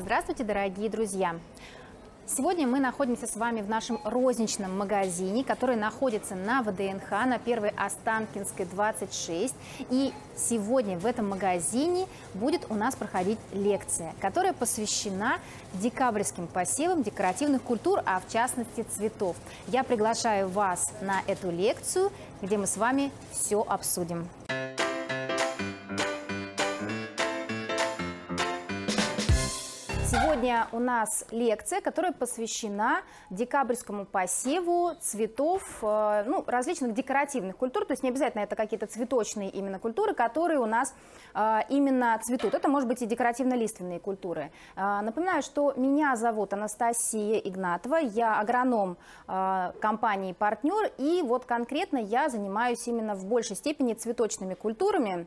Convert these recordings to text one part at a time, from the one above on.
Здравствуйте, дорогие друзья! Сегодня мы находимся с вами в нашем розничном магазине, который находится на ВДНХ, на 1 Останкинской, 26. И сегодня в этом магазине будет у нас проходить лекция, которая посвящена декабрьским посевам декоративных культур, а в частности цветов. Я приглашаю вас на эту лекцию, где мы с вами все обсудим. Сегодня у нас лекция, которая посвящена декабрьскому посеву цветов, э, ну, различных декоративных культур, то есть не обязательно это какие-то цветочные именно культуры, которые у нас э, именно цветут. Это может быть и декоративно-лиственные культуры. Э, напоминаю, что меня зовут Анастасия Игнатова, я агроном компании «Партнер», и вот конкретно я занимаюсь именно в большей степени цветочными культурами,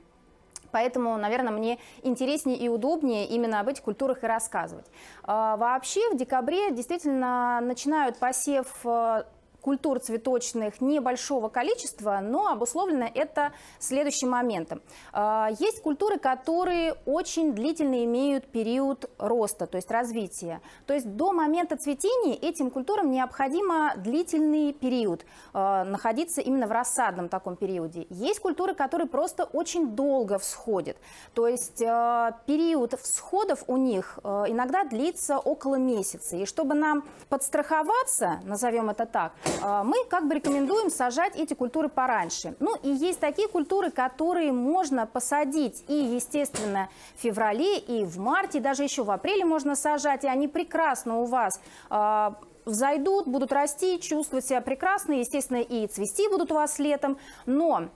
Поэтому, наверное, мне интереснее и удобнее именно об этих культурах и рассказывать. А, вообще в декабре действительно начинают посев э, культур цветочных небольшого количества, но обусловлено это следующим моментом. А, есть культуры, которые очень длительно имеют период роста, то есть развития. То есть до момента цветения этим культурам необходимо длительный период а, находиться именно в рассадном таком периоде. Есть культуры, которые просто очень долго всходят. То есть а, период всходов у них иногда длится около месяца. И чтобы нам подстраховаться, назовем это так, мы как бы рекомендуем сажать эти культуры пораньше. Ну и есть такие культуры, которые можно посадить и, естественно, в феврале, и в марте, даже еще в апреле можно сажать, и они прекрасно у вас а, взойдут, будут расти, чувствовать себя прекрасно, естественно, и цвести будут у вас летом. Но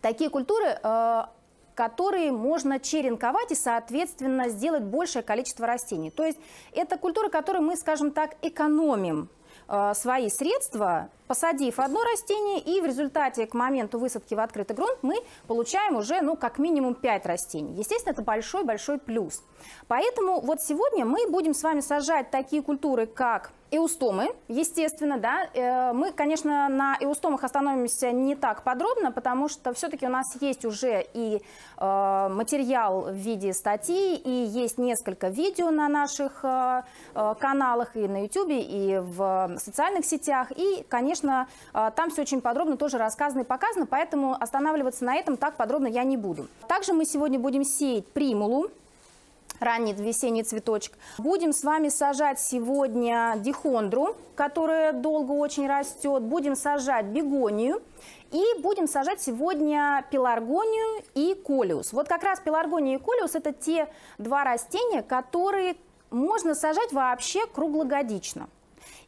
такие культуры а, которые можно черенковать и, соответственно, сделать большее количество растений. То есть это культуры, которые мы, скажем так, экономим свои средства, посадив одно растение, и в результате к моменту высадки в открытый грунт мы получаем уже, ну, как минимум 5 растений. Естественно, это большой-большой плюс. Поэтому вот сегодня мы будем с вами сажать такие культуры, как Эустомы, естественно, да. Э, мы, конечно, на эустомах остановимся не так подробно, потому что все-таки у нас есть уже и э, материал в виде статьи, и есть несколько видео на наших э, каналах и на YouTube, и в социальных сетях. И, конечно, там все очень подробно тоже рассказано и показано, поэтому останавливаться на этом так подробно я не буду. Также мы сегодня будем сеять примулу ранний весенний цветочек. Будем с вами сажать сегодня дихондру, которая долго очень растет. Будем сажать бегонию. И будем сажать сегодня пеларгонию и колиус. Вот как раз пеларгония и колиус – это те два растения, которые можно сажать вообще круглогодично.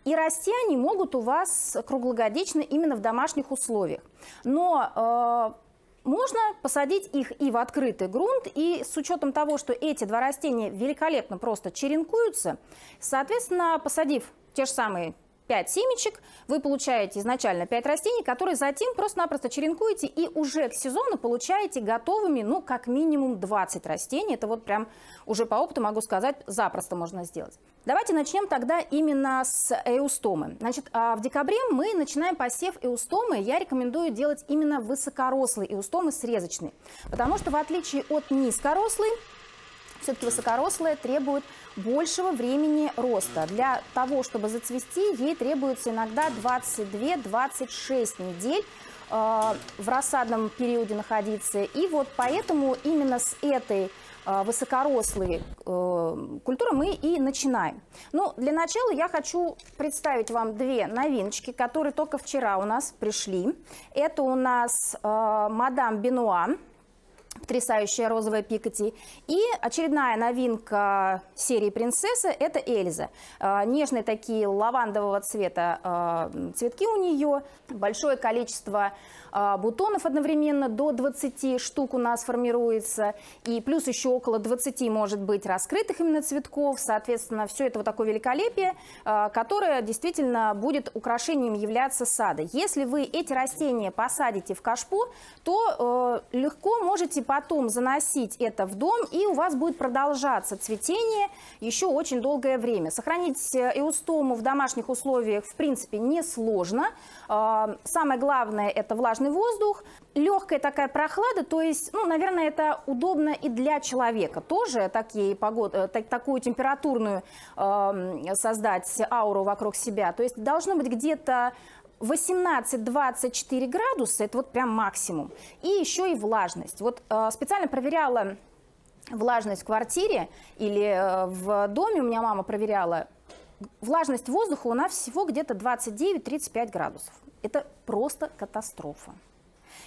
И расти они могут у вас круглогодично именно в домашних условиях. Но э, можно посадить их и в открытый грунт, и с учетом того, что эти два растения великолепно просто черенкуются, соответственно, посадив те же самые 5 семечек, вы получаете изначально 5 растений, которые затем просто-напросто черенкуете и уже к сезону получаете готовыми, ну, как минимум 20 растений. Это вот прям уже по опыту могу сказать, запросто можно сделать. Давайте начнем тогда именно с эустомы. Значит, а, в декабре мы начинаем посев эустомы. Я рекомендую делать именно высокорослые эустомы срезочные, потому что в отличие от низкорослой, все-таки высокорослая требует большего времени роста. Для того, чтобы зацвести, ей требуется иногда 22-26 недель э, в рассадном периоде находиться. И вот поэтому именно с этой э, высокорослой э, культуры мы и начинаем. Ну, для начала я хочу представить вам две новиночки, которые только вчера у нас пришли. Это у нас э, мадам Бенуа потрясающая розовая пикати. И очередная новинка серии «Принцесса» – это Эльза. А, нежные такие лавандового цвета а, цветки у нее, большое количество а, бутонов одновременно, до 20 штук у нас формируется, и плюс еще около 20 может быть раскрытых именно цветков, соответственно, все это вот такое великолепие, которое действительно будет украшением являться сада. Если вы эти растения посадите в кашпо, то э, легко можете потом заносить это в дом, и у вас будет продолжаться цветение еще очень долгое время. Сохранить эустому в домашних условиях, в принципе, несложно. А, самое главное – это влажный воздух, легкая такая прохлада, то есть, ну, наверное, это удобно и для человека тоже такие погод, э, так, такую температурную создать ауру вокруг себя. То есть должно быть где-то 18-24 градуса, это вот прям максимум. И еще и влажность. Вот э, специально проверяла влажность в квартире или э, в доме, у меня мама проверяла, влажность воздуха у нас всего где-то 29-35 градусов. Это просто катастрофа.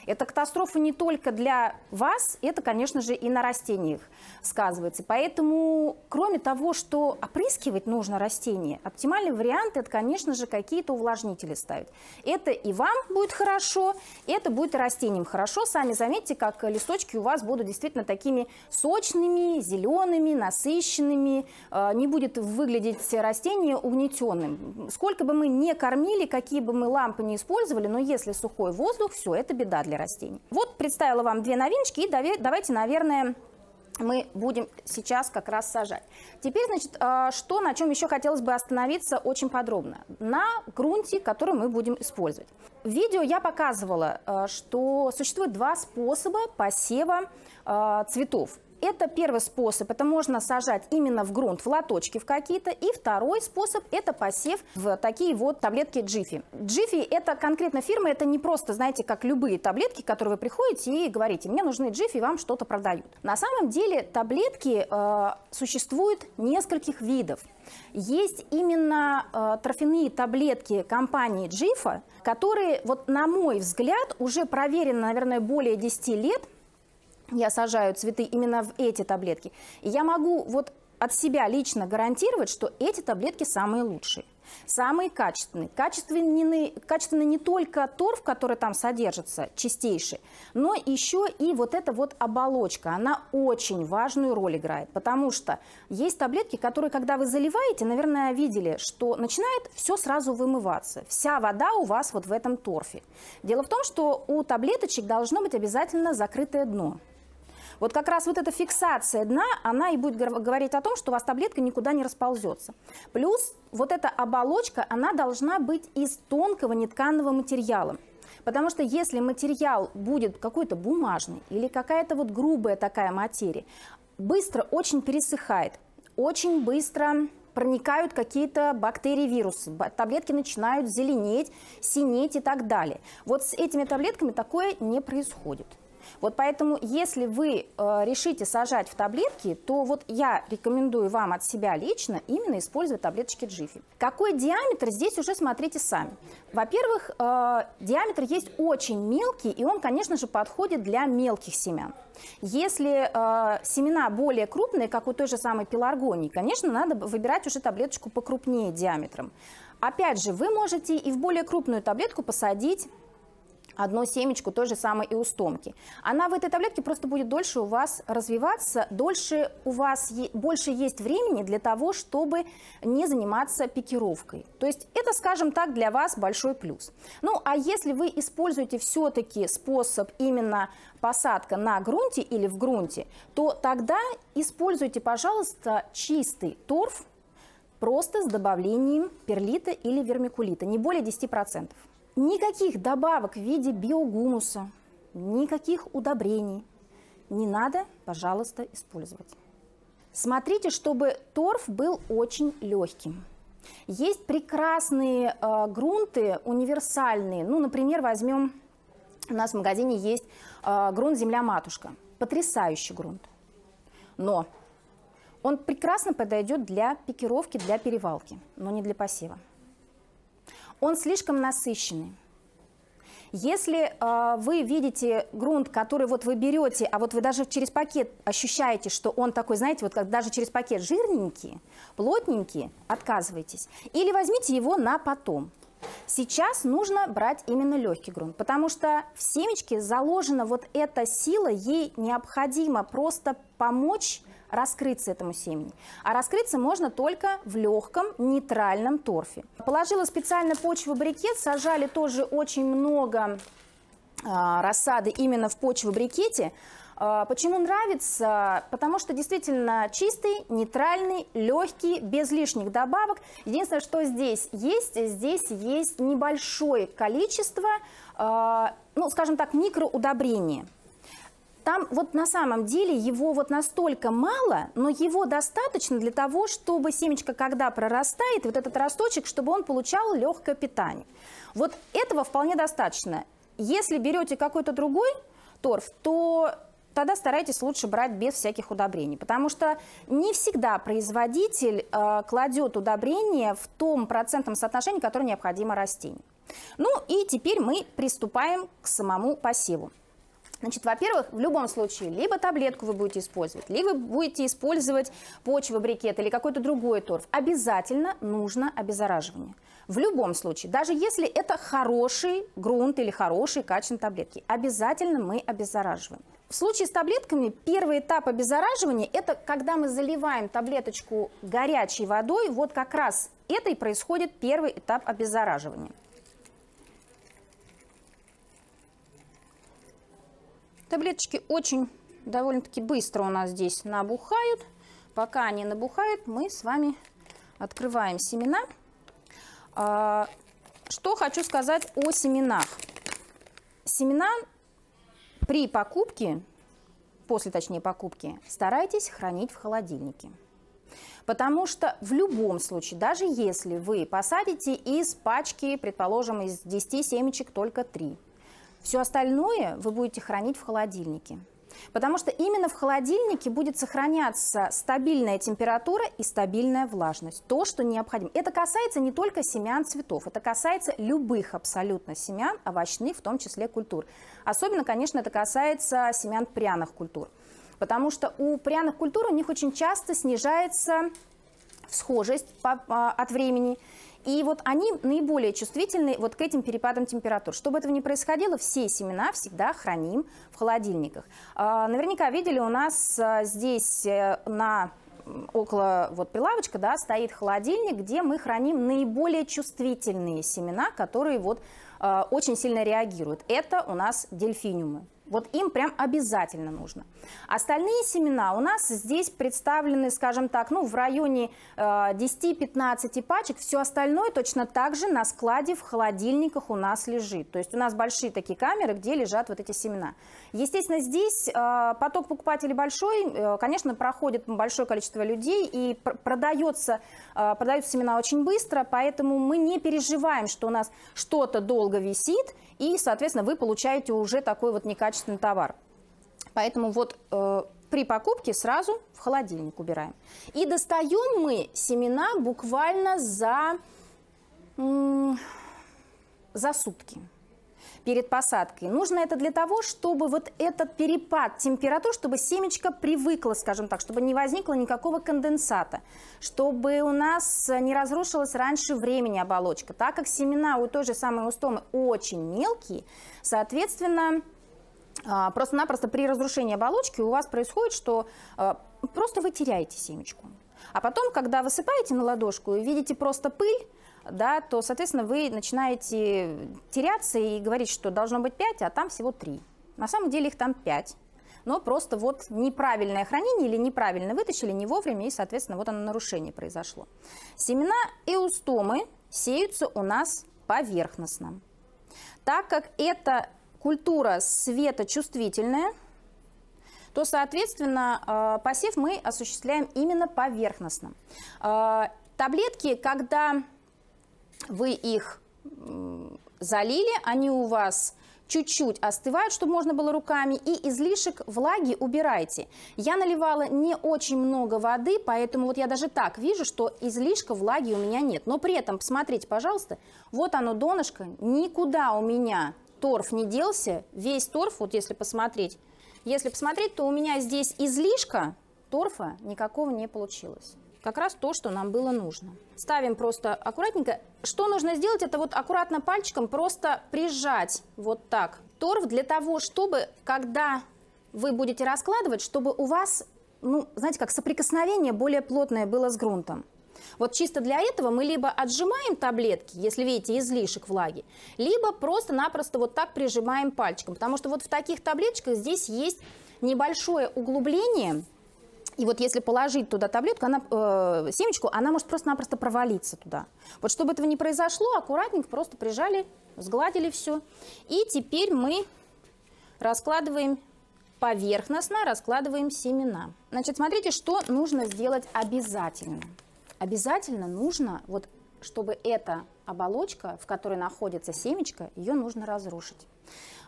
Это катастрофа не только для вас, это, конечно же, и на растениях сказывается. Поэтому, кроме того, что опрыскивать нужно растение, оптимальный вариант – это, конечно же, какие-то увлажнители ставить. Это и вам будет хорошо, это будет и растениям хорошо. Сами заметьте, как листочки у вас будут действительно такими сочными, зелеными, насыщенными. Э, не будет выглядеть растение угнетенным. Сколько бы мы не кормили, какие бы мы лампы не использовали, но если сухой воздух, все, это беда для растений. Вот представила вам две новиночки, и давайте, наверное, мы будем сейчас как раз сажать. Теперь, значит, а, что, на чем еще хотелось бы остановиться очень подробно? На грунте, который мы будем использовать. В видео я показывала, а, что существует два способа посева а, цветов. Это первый способ, это можно сажать именно в грунт, в лоточки в какие-то. И второй способ – это посев в такие вот таблетки Джифи. Джифи – это конкретно фирма, это не просто, знаете, как любые таблетки, которые вы приходите и говорите, мне нужны Джифи, вам что-то продают. На самом деле таблетки э, существует нескольких видов. Есть именно э, трофяные таблетки компании Джифа, которые, вот на мой взгляд, уже проверены, наверное, более 10 лет – я сажаю цветы именно в эти таблетки. И я могу вот от себя лично гарантировать, что эти таблетки самые лучшие. Самые качественные. Качественные, качественные не только торф, который там содержится, чистейший, но еще и вот эта вот оболочка. Она очень важную роль играет, потому что есть таблетки, которые, когда вы заливаете, наверное, видели, что начинает все сразу вымываться. Вся вода у вас вот в этом торфе. Дело в том, что у таблеточек должно быть обязательно закрытое дно. Вот как раз вот эта фиксация дна, она и будет говорить о том, что у вас таблетка никуда не расползется. Плюс вот эта оболочка, она должна быть из тонкого нетканного материала. Потому что если материал будет какой-то бумажный или какая-то вот грубая такая материя, быстро очень пересыхает, очень быстро проникают какие-то бактерии, вирусы, таблетки начинают зеленеть, синеть и так далее. Вот с этими таблетками такое не происходит. Вот поэтому, если вы э, решите сажать в таблетки, то вот я рекомендую вам от себя лично именно использовать таблеточки Джифи. Какой диаметр, здесь уже смотрите сами. Во-первых, э, диаметр есть очень мелкий, и он, конечно же, подходит для мелких семян. Если э, семена более крупные, как у той же самой пеларгонии, конечно, надо выбирать уже таблеточку покрупнее диаметром. Опять же, вы можете и в более крупную таблетку посадить одну семечку той же самой иустомки. Она в этой таблетке просто будет дольше у вас развиваться, дольше у вас больше есть времени для того, чтобы не заниматься пикировкой. То есть это, скажем так, для вас большой плюс. Ну, а если вы используете все-таки способ именно посадка на грунте или в грунте, то тогда используйте, пожалуйста, чистый торф, просто с добавлением перлита или вермикулита, не более 10%. Никаких добавок в виде биогумуса, никаких удобрений не надо, пожалуйста, использовать. Смотрите, чтобы торф был очень легким. Есть прекрасные э, грунты, универсальные. Ну, например, возьмем, у нас в магазине есть э, грунт «Земля-матушка». Потрясающий грунт. Но он прекрасно подойдет для пикировки, для перевалки, но не для посева он слишком насыщенный. Если э, вы видите грунт, который вот вы берете, а вот вы даже через пакет ощущаете, что он такой, знаете, вот как даже через пакет жирненький, плотненький, отказывайтесь. Или возьмите его на потом. Сейчас нужно брать именно легкий грунт, потому что в семечке заложена вот эта сила, ей необходимо просто помочь раскрыться этому семени. А раскрыться можно только в легком нейтральном торфе. Положила специально почву брикет, сажали тоже очень много а, рассады именно в почву брикете. А, почему нравится? Потому что действительно чистый, нейтральный, легкий, без лишних добавок. Единственное, что здесь есть, здесь есть небольшое количество, а, ну, скажем так, микроудобрения. Там вот на самом деле его вот настолько мало, но его достаточно для того, чтобы семечко, когда прорастает, вот этот росточек, чтобы он получал легкое питание. Вот этого вполне достаточно. Если берете какой-то другой торф, то тогда старайтесь лучше брать без всяких удобрений, потому что не всегда производитель э, кладет удобрения в том процентном соотношении, которое необходимо растению. Ну и теперь мы приступаем к самому посеву. Значит, во-первых, в любом случае, либо таблетку вы будете использовать, либо будете использовать почвы, брикет или какой-то другой торф. Обязательно нужно обеззараживание. В любом случае, даже если это хороший грунт или хорошие качественные таблетки, обязательно мы обеззараживаем. В случае с таблетками первый этап обеззараживания – это когда мы заливаем таблеточку горячей водой, вот как раз это и происходит первый этап обеззараживания. Таблеточки очень довольно-таки быстро у нас здесь набухают. Пока они набухают, мы с вами открываем семена. А, что хочу сказать о семенах. Семена при покупке, после точнее покупки, старайтесь хранить в холодильнике. Потому что в любом случае, даже если вы посадите из пачки, предположим, из 10 семечек только 3, все остальное вы будете хранить в холодильнике. Потому что именно в холодильнике будет сохраняться стабильная температура и стабильная влажность. То, что необходимо. Это касается не только семян цветов, это касается любых абсолютно семян, овощных, в том числе культур. Особенно, конечно, это касается семян пряных культур. Потому что у пряных культур у них очень часто снижается схожесть а, от времени. И вот они наиболее чувствительны вот к этим перепадам температур. Чтобы этого не происходило, все семена всегда храним в холодильниках. А, наверняка видели, у нас а, здесь э, на около вот прилавочка, да, стоит холодильник, где мы храним наиболее чувствительные семена, которые вот э, очень сильно реагируют. Это у нас дельфиниумы. Вот им прям обязательно нужно. Остальные семена у нас здесь представлены, скажем так, ну, в районе э, 10-15 пачек. Все остальное точно так же на складе в холодильниках у нас лежит. То есть у нас большие такие камеры, где лежат вот эти семена. Естественно, здесь э, поток покупателей большой. Э, конечно, проходит большое количество людей и пр продается, э, продаются семена очень быстро. Поэтому мы не переживаем, что у нас что-то долго висит. И, соответственно, вы получаете уже такой вот некачественный качественный товар. Поэтому вот э, при покупке сразу в холодильник убираем. И достаем мы семена буквально за, за сутки перед посадкой. Нужно это для того, чтобы вот этот перепад температур, чтобы семечко привыкло, скажем так, чтобы не возникло никакого конденсата, чтобы у нас не разрушилась раньше времени оболочка. Так как семена у той же самой устомы очень мелкие, соответственно, просто-напросто при разрушении оболочки у вас происходит, что а, просто вы теряете семечку. А потом, когда высыпаете на ладошку и видите просто пыль, да, то, соответственно, вы начинаете теряться и говорить, что должно быть 5, а там всего 3. На самом деле их там 5. Но просто вот неправильное хранение или неправильно вытащили не вовремя, и, соответственно, вот оно нарушение произошло. Семена эустомы сеются у нас поверхностно. Так как это культура светочувствительная, то, соответственно, э, посев мы осуществляем именно поверхностно. Э, таблетки, когда вы их залили, они у вас чуть-чуть остывают, чтобы можно было руками, и излишек влаги убирайте. Я наливала не очень много воды, поэтому вот я даже так вижу, что излишка влаги у меня нет. Но при этом, посмотрите, пожалуйста, вот оно донышко, никуда у меня торф не делся, весь торф, вот если посмотреть, если посмотреть, то у меня здесь излишка торфа никакого не получилось. Как раз то, что нам было нужно. Ставим просто аккуратненько. Что нужно сделать, это вот аккуратно пальчиком просто прижать вот так торф для того, чтобы, когда вы будете раскладывать, чтобы у вас, ну, знаете, как соприкосновение более плотное было с грунтом. Вот чисто для этого мы либо отжимаем таблетки, если видите излишек влаги, либо просто-напросто вот так прижимаем пальчиком. Потому что вот в таких таблеточках здесь есть небольшое углубление, и вот если положить туда таблетку, она, э, семечку, она может просто-напросто провалиться туда. Вот чтобы этого не произошло, аккуратненько просто прижали, сгладили все. И теперь мы раскладываем поверхностно, раскладываем семена. Значит, смотрите, что нужно сделать обязательно. Обязательно нужно, вот, чтобы эта оболочка, в которой находится семечко, ее нужно разрушить.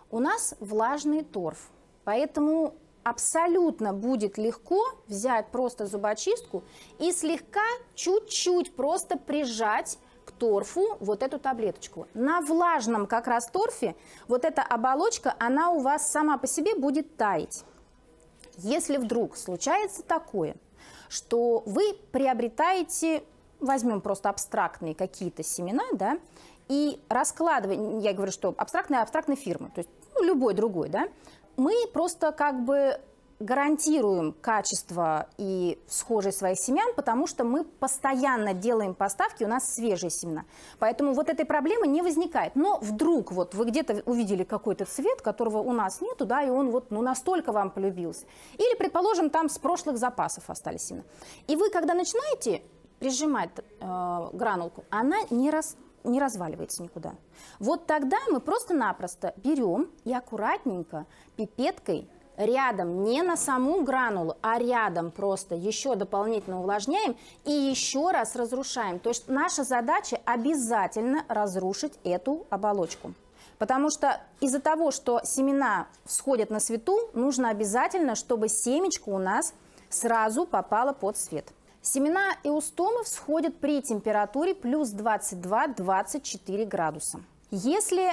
У нас влажный торф, поэтому абсолютно будет легко взять просто зубочистку и слегка, чуть-чуть просто прижать к торфу вот эту таблеточку. На влажном как раз торфе вот эта оболочка, она у вас сама по себе будет таять. Если вдруг случается такое, что вы приобретаете, возьмем просто абстрактные какие-то семена, да, и раскладываем, я говорю, что абстрактные абстрактные фирмы, то есть ну, любой другой, да, мы просто как бы гарантируем качество и схожесть своих семян, потому что мы постоянно делаем поставки, у нас свежие семена. Поэтому вот этой проблемы не возникает. Но вдруг вот вы где-то увидели какой-то цвет, которого у нас нету, да, и он вот ну, настолько вам полюбился. Или, предположим, там с прошлых запасов остались семена. И вы, когда начинаете прижимать э, гранулку, она не рас не разваливается никуда. Вот тогда мы просто-напросто берем и аккуратненько пипеткой рядом, не на саму гранулу, а рядом просто еще дополнительно увлажняем и еще раз разрушаем. То есть наша задача обязательно разрушить эту оболочку. Потому что из-за того, что семена всходят на свету, нужно обязательно, чтобы семечко у нас сразу попало под свет. Семена эустомы всходят при температуре плюс 22-24 градуса. Если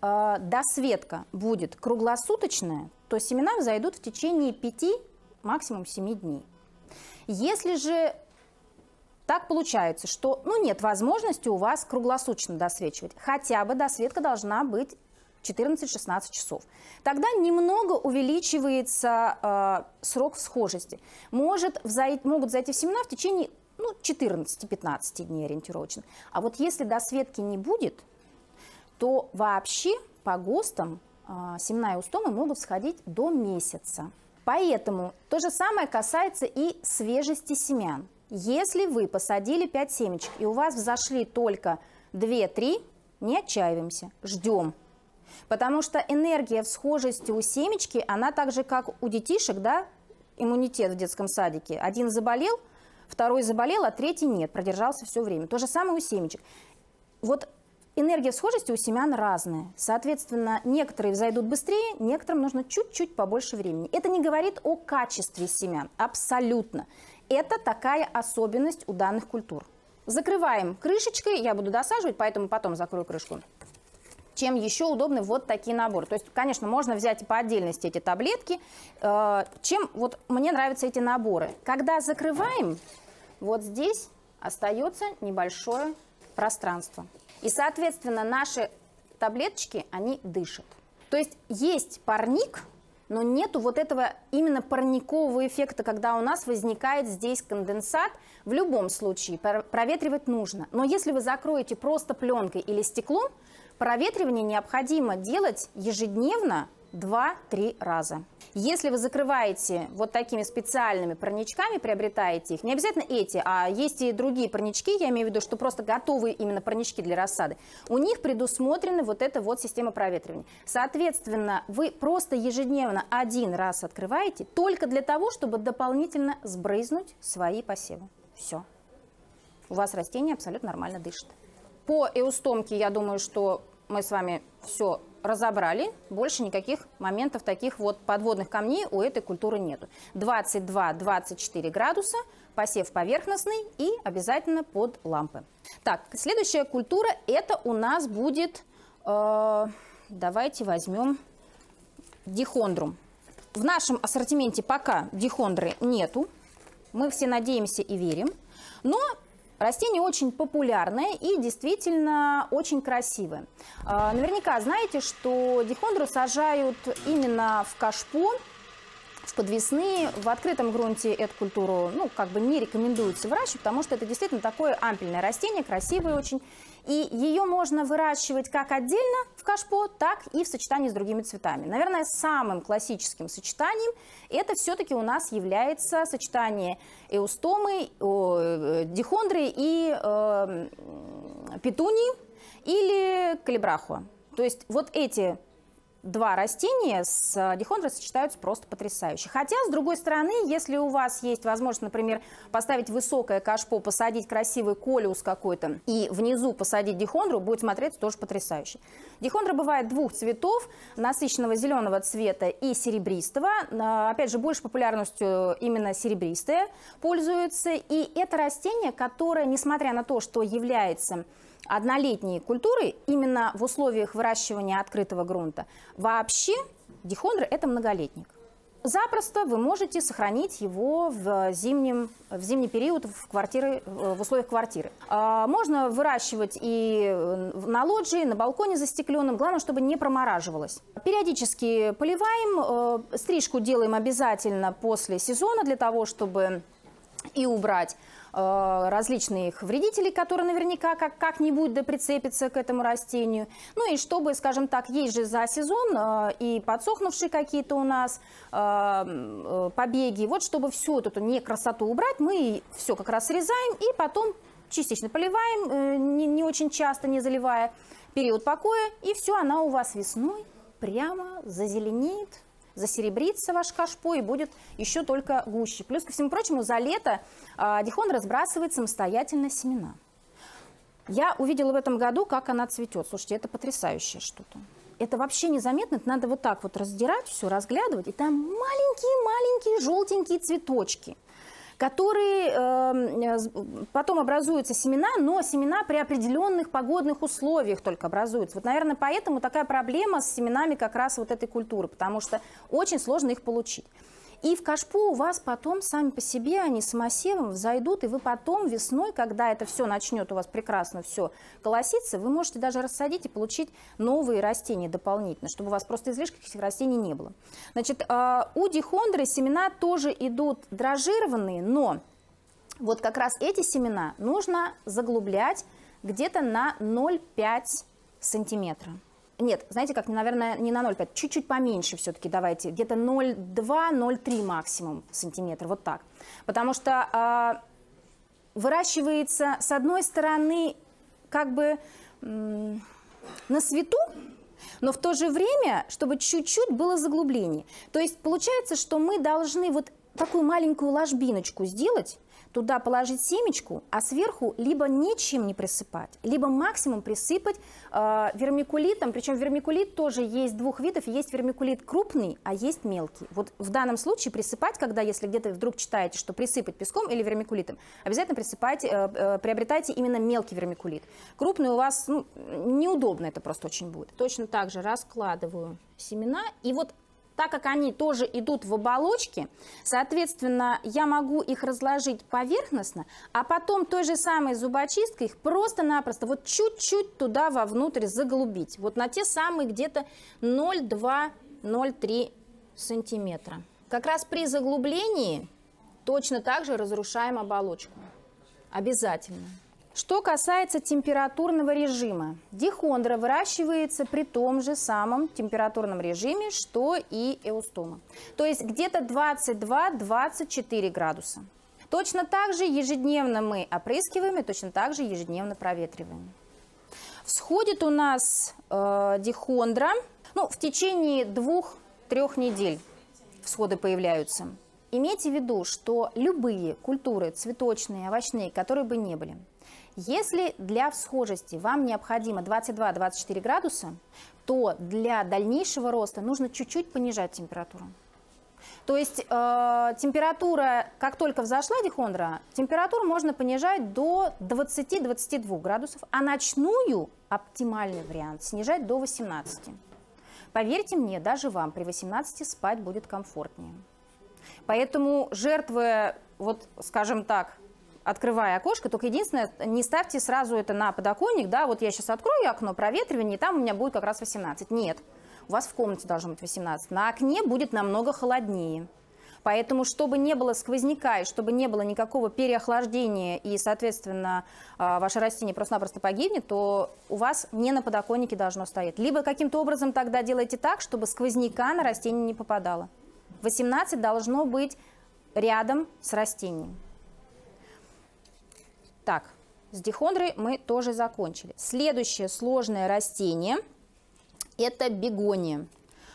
э, досветка будет круглосуточная, то семена взойдут в течение 5, максимум 7 дней. Если же так получается, что ну, нет возможности у вас круглосуточно досвечивать, хотя бы досветка должна быть 14-16 часов. Тогда немного увеличивается э, срок схожести. Может взойти, могут зайти в семена в течение ну, 14-15 дней ориентировочно. А вот если досветки не будет, то вообще по ГОСТам семена и устомы могут сходить до месяца. Поэтому то же самое касается и свежести семян. Если вы посадили 5 семечек и у вас взошли только 2-3, не отчаиваемся, ждем. Потому что энергия в схожести у семечки, она так же, как у детишек, да, иммунитет в детском садике. Один заболел, второй заболел, а третий нет, продержался все время. То же самое у семечек. Вот Энергия схожести у семян разная. Соответственно, некоторые взойдут быстрее, некоторым нужно чуть-чуть побольше времени. Это не говорит о качестве семян, абсолютно. Это такая особенность у данных культур. Закрываем крышечкой, я буду досаживать, поэтому потом закрою крышку. Чем еще удобны вот такие наборы. То есть, конечно, можно взять по отдельности эти таблетки. Э, чем вот мне нравятся эти наборы? Когда закрываем, вот здесь остается небольшое пространство. И, соответственно, наши таблеточки, они дышат. То есть есть парник, но нету вот этого именно парникового эффекта, когда у нас возникает здесь конденсат. В любом случае проветривать нужно. Но если вы закроете просто пленкой или стеклом, проветривание необходимо делать ежедневно 2-3 раза. Если вы закрываете вот такими специальными парничками, приобретаете их, не обязательно эти, а есть и другие парнички, я имею в виду, что просто готовые именно парнички для рассады, у них предусмотрены вот эта вот система проветривания. Соответственно, вы просто ежедневно один раз открываете только для того, чтобы дополнительно сбрызнуть свои посевы. Все. У вас растение абсолютно нормально дышит. По эустомке, я думаю, что мы с вами все разобрали, больше никаких моментов таких вот подводных камней у этой культуры нету. 22-24 градуса, посев поверхностный и обязательно под лампы. Так, следующая культура, это у нас будет, э, давайте возьмем дихондрум. В нашем ассортименте пока дихондры нету, мы все надеемся и верим, но Растение очень популярное и действительно очень красивое. А, наверняка знаете, что дихондру сажают именно в кашпо, в подвесные. В открытом грунте эту культуру, ну, как бы не рекомендуется выращивать, потому что это действительно такое ампельное растение, красивое очень. И ее можно выращивать как отдельно в кашпо, так и в сочетании с другими цветами. Наверное, самым классическим сочетанием это все-таки у нас является сочетание эустомы, э, дихондры и э, петунии или калибрахуа. То есть вот эти два растения с э, дихондрой сочетаются просто потрясающе. Хотя, с другой стороны, если у вас есть возможность, например, поставить высокое кашпо, посадить красивый колиус какой-то и внизу посадить дихондру, будет смотреться тоже потрясающе. Дихондра бывает двух цветов, насыщенного зеленого цвета и серебристого. Э, опять же, больше популярностью именно серебристые пользуются. И это растение, которое, несмотря на то, что является однолетней культуры именно в условиях выращивания открытого грунта, вообще дихондры – это многолетник. Запросто вы можете сохранить его в, зимнем, в зимний период в, квартиры, в условиях квартиры. А, можно выращивать и на лоджии, на балконе застекленном, главное, чтобы не промораживалось. Периодически поливаем, э, стрижку делаем обязательно после сезона для того, чтобы и убрать Э, различных вредителей, которые наверняка как- как-нибудь да прицепятся к этому растению. Ну и чтобы, скажем так, есть же за сезон э, и подсохнувшие какие-то у нас э, побеги. Вот чтобы всю эту не красоту убрать, мы все как раз срезаем и потом частично поливаем, не очень часто не заливая, период покоя, и все, она у вас весной прямо зазеленеет, засеребрится ваш кашпо и будет еще только гуще. Плюс ко всему прочему, за лето э, дихон разбрасывает самостоятельно семена. Я увидела в этом году, как она цветет. Слушайте, это потрясающее что-то. Это вообще незаметно, это надо вот так вот раздирать все, разглядывать, и там маленькие-маленькие желтенькие цветочки – которые э, потом образуются семена, но семена при определенных погодных условиях только образуются. Вот, наверное, поэтому такая проблема с семенами как раз вот этой культуры, потому что очень сложно их получить. И в кашпо у вас потом сами по себе они самосевом взойдут, и вы потом весной, когда это все начнет у вас прекрасно все колоситься, вы можете даже рассадить и получить новые растения дополнительно, чтобы у вас просто излишков этих растений не было. Значит, а, у дихондры семена тоже идут дрожжированные, но вот как раз эти семена нужно заглублять где-то на 0,5 сантиметра. Нет, знаете как, наверное, не на 0,5, чуть-чуть поменьше все-таки давайте, где-то 0,2-0,3 максимум сантиметра, вот так. Потому что э, выращивается, с одной стороны, как бы э, на свету, но в то же время, чтобы чуть-чуть было заглубление. То есть получается, что мы должны вот такую маленькую ложбиночку сделать, туда положить семечку, а сверху либо ничем не присыпать, либо максимум присыпать э, вермикулитом. Причем вермикулит тоже есть двух видов. Есть вермикулит крупный, а есть мелкий. Вот в данном случае присыпать, когда если где-то вдруг читаете, что присыпать песком или вермикулитом, обязательно присыпайте, э, э, приобретайте именно мелкий вермикулит. Крупный у вас ну, неудобно это просто очень будет. Точно так же раскладываю семена. И вот так как они тоже идут в оболочке, соответственно, я могу их разложить поверхностно, а потом той же самой зубочисткой их просто-напросто вот чуть-чуть туда вовнутрь заглубить. Вот на те самые где-то 0,2-0,3 сантиметра. Как раз при заглублении точно так же разрушаем оболочку. Обязательно. Что касается температурного режима, дихондра выращивается при том же самом температурном режиме, что и эустома. То есть где-то 22-24 градуса. Точно так же ежедневно мы опрыскиваем и точно так же ежедневно проветриваем. Всходит у нас э, дихондра ну, в течение двух-трех недель всходы появляются. Имейте в виду, что любые культуры, цветочные, овощные, которые бы не были, если для всхожести вам необходимо 22-24 градуса, то для дальнейшего роста нужно чуть-чуть понижать температуру. То есть э, температура, как только взошла дихондра, температуру можно понижать до 20-22 градусов, а ночную, оптимальный вариант, снижать до 18. Поверьте мне, даже вам при 18 спать будет комфортнее. Поэтому жертвуя, вот скажем так, открывая окошко, только единственное, не ставьте сразу это на подоконник, да, вот я сейчас открою окно, проветривание, и там у меня будет как раз 18. Нет, у вас в комнате должно быть 18. На окне будет намного холоднее. Поэтому, чтобы не было сквозняка и чтобы не было никакого переохлаждения и, соответственно, а, ваше растение просто-напросто погибнет, то у вас не на подоконнике должно стоять. Либо каким-то образом тогда делайте так, чтобы сквозняка на растение не попадало. 18 должно быть рядом с растением. Так, с дихондрой мы тоже закончили. Следующее сложное растение – это бегония.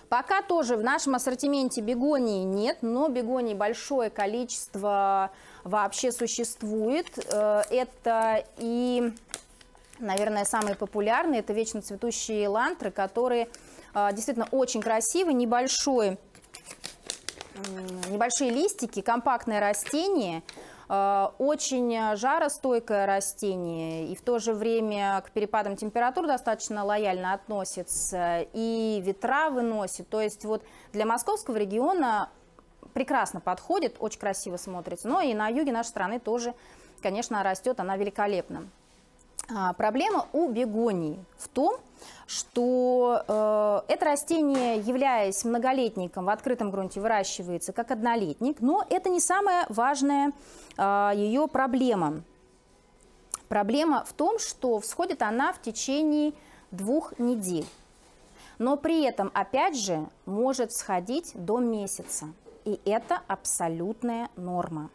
Пока тоже в нашем ассортименте бегонии нет, но бегонии большое количество вообще существует. Э, это и, наверное, самые популярные, это вечно цветущие лантры, которые э, действительно очень красивые, небольшой, небольшие листики, компактное растение – очень жаростойкое растение и в то же время к перепадам температур достаточно лояльно относится и ветра выносит. То есть вот для московского региона прекрасно подходит, очень красиво смотрится. Но и на юге нашей страны тоже, конечно, растет она великолепно. А, проблема у бегонии в том, что э, это растение, являясь многолетником, в открытом грунте выращивается как однолетник, но это не самая важная э, ее проблема. Проблема в том, что всходит она в течение двух недель. Но при этом, опять же, может сходить до месяца. И это абсолютная норма.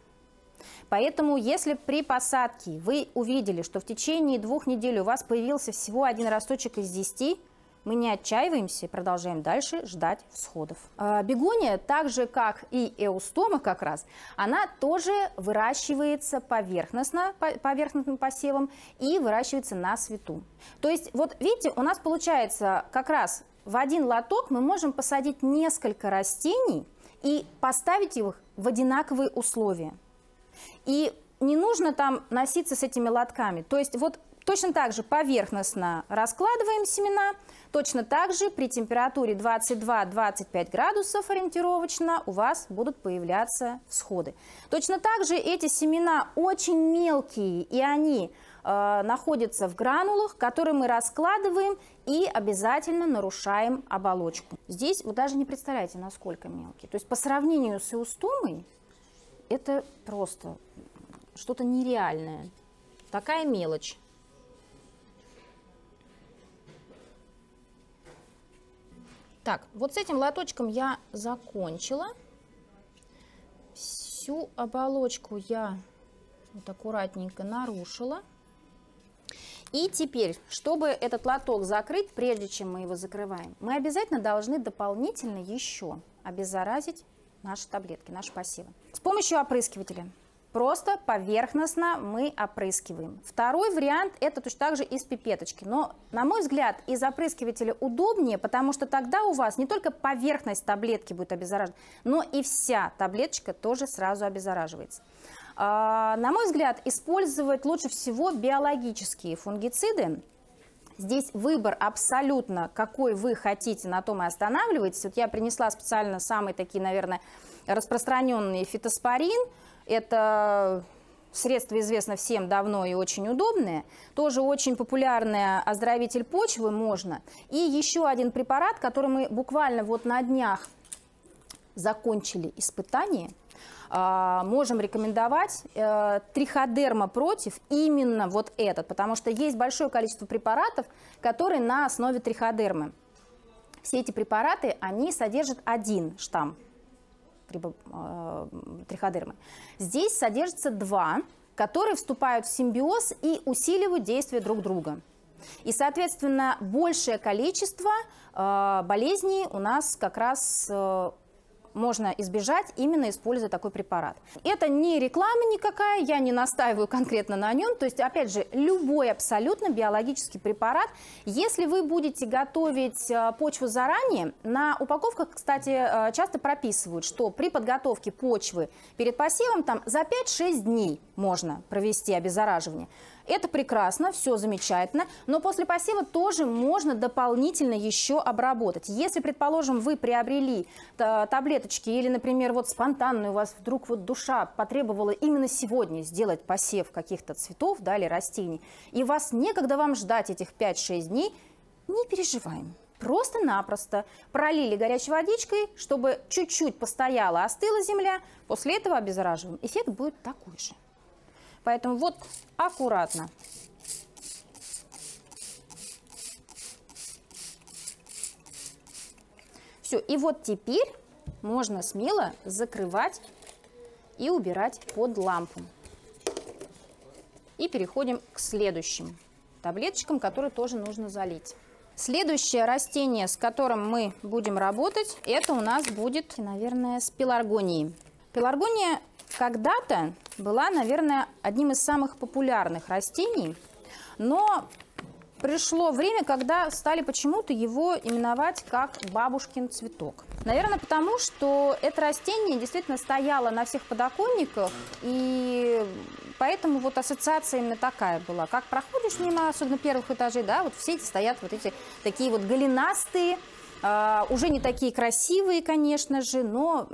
Поэтому, если при посадке вы увидели, что в течение двух недель у вас появился всего один росточек из 10, мы не отчаиваемся и продолжаем дальше ждать всходов. А, бегония, так же как и эустома как раз, она тоже выращивается поверхностно, поверхностным посевом и выращивается на свету. То есть, вот видите, у нас получается как раз в один лоток мы можем посадить несколько растений и поставить их в одинаковые условия. И не нужно там носиться с этими лотками. То есть вот точно так же поверхностно раскладываем семена, точно так же при температуре 22-25 градусов ориентировочно у вас будут появляться всходы. Точно так же эти семена очень мелкие, и они э, находятся в гранулах, которые мы раскладываем и обязательно нарушаем оболочку. Здесь вы даже не представляете, насколько мелкие. То есть по сравнению с эустомой, это просто что-то нереальное. Такая мелочь. Так, вот с этим лоточком я закончила. Всю оболочку я вот аккуратненько нарушила. И теперь, чтобы этот лоток закрыть, прежде чем мы его закрываем, мы обязательно должны дополнительно еще обеззаразить наши таблетки, наши пассивы. С помощью опрыскивателя. Просто поверхностно мы опрыскиваем. Второй вариант это точно так же из пипеточки. Но, на мой взгляд, из опрыскивателя удобнее, потому что тогда у вас не только поверхность таблетки будет обеззаражена, но и вся таблеточка тоже сразу обеззараживается. А, на мой взгляд, использовать лучше всего биологические фунгициды, Здесь выбор абсолютно, какой вы хотите, на том и останавливаетесь. Вот я принесла специально самые такие, наверное, распространенные фитоспорин. Это средство известно всем давно и очень удобное. Тоже очень популярный оздоровитель почвы можно. И еще один препарат, который мы буквально вот на днях закончили испытание – можем рекомендовать э, триходерма против именно вот этот, потому что есть большое количество препаратов, которые на основе триходермы. Все эти препараты, они содержат один штамм э, триходермы. Здесь содержится два, которые вступают в симбиоз и усиливают действие друг друга. И, соответственно, большее количество э, болезней у нас как раз э, можно избежать, именно используя такой препарат. Это не реклама никакая, я не настаиваю конкретно на нем. То есть, опять же, любой абсолютно биологический препарат, если вы будете готовить э, почву заранее, на упаковках, кстати, э, часто прописывают, что при подготовке почвы перед посевом там за 5-6 дней можно провести обеззараживание. Это прекрасно, все замечательно, но после посева тоже можно дополнительно еще обработать. Если, предположим, вы приобрели таблеточки или, например, вот спонтанно у вас вдруг вот душа потребовала именно сегодня сделать посев каких-то цветов да, или растений, и вас некогда вам ждать этих 5-6 дней, не переживаем. Просто-напросто пролили горячей водичкой, чтобы чуть-чуть постояла, остыла земля. После этого обеззараживаем. Эффект будет такой же. Поэтому вот аккуратно. Все, и вот теперь можно смело закрывать и убирать под лампу. И переходим к следующим таблеточкам, которые тоже нужно залить. Следующее растение, с которым мы будем работать, это у нас будет, наверное, с пеларгонией. Пеларгония когда-то была, наверное, одним из самых популярных растений, но пришло время, когда стали почему-то его именовать как бабушкин цветок. Наверное, потому что это растение действительно стояло на всех подоконниках, и поэтому вот ассоциация именно такая была. Как проходишь мимо, особенно первых этажей, да, вот все эти стоят вот эти такие вот голенастые, уже не такие красивые, конечно же, но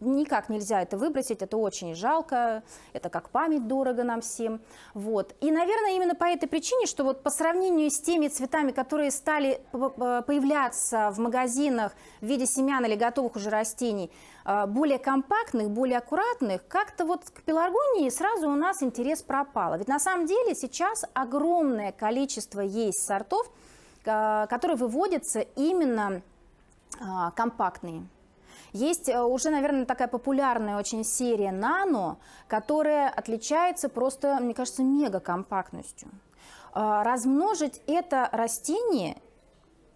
никак нельзя это выбросить, это очень жалко, это как память дорого нам всем. Вот. И, наверное, именно по этой причине, что вот по сравнению с теми цветами, которые стали появляться в магазинах в виде семян или готовых уже растений, uh, более компактных, более аккуратных, как-то вот к пеларгонии сразу у нас интерес пропал. Ведь на самом деле сейчас огромное количество есть сортов, которые выводятся именно а, компактные. Есть э, уже, наверное, такая популярная очень серия «Нано», которая отличается просто, мне кажется, мегакомпактностью. А, размножить это растение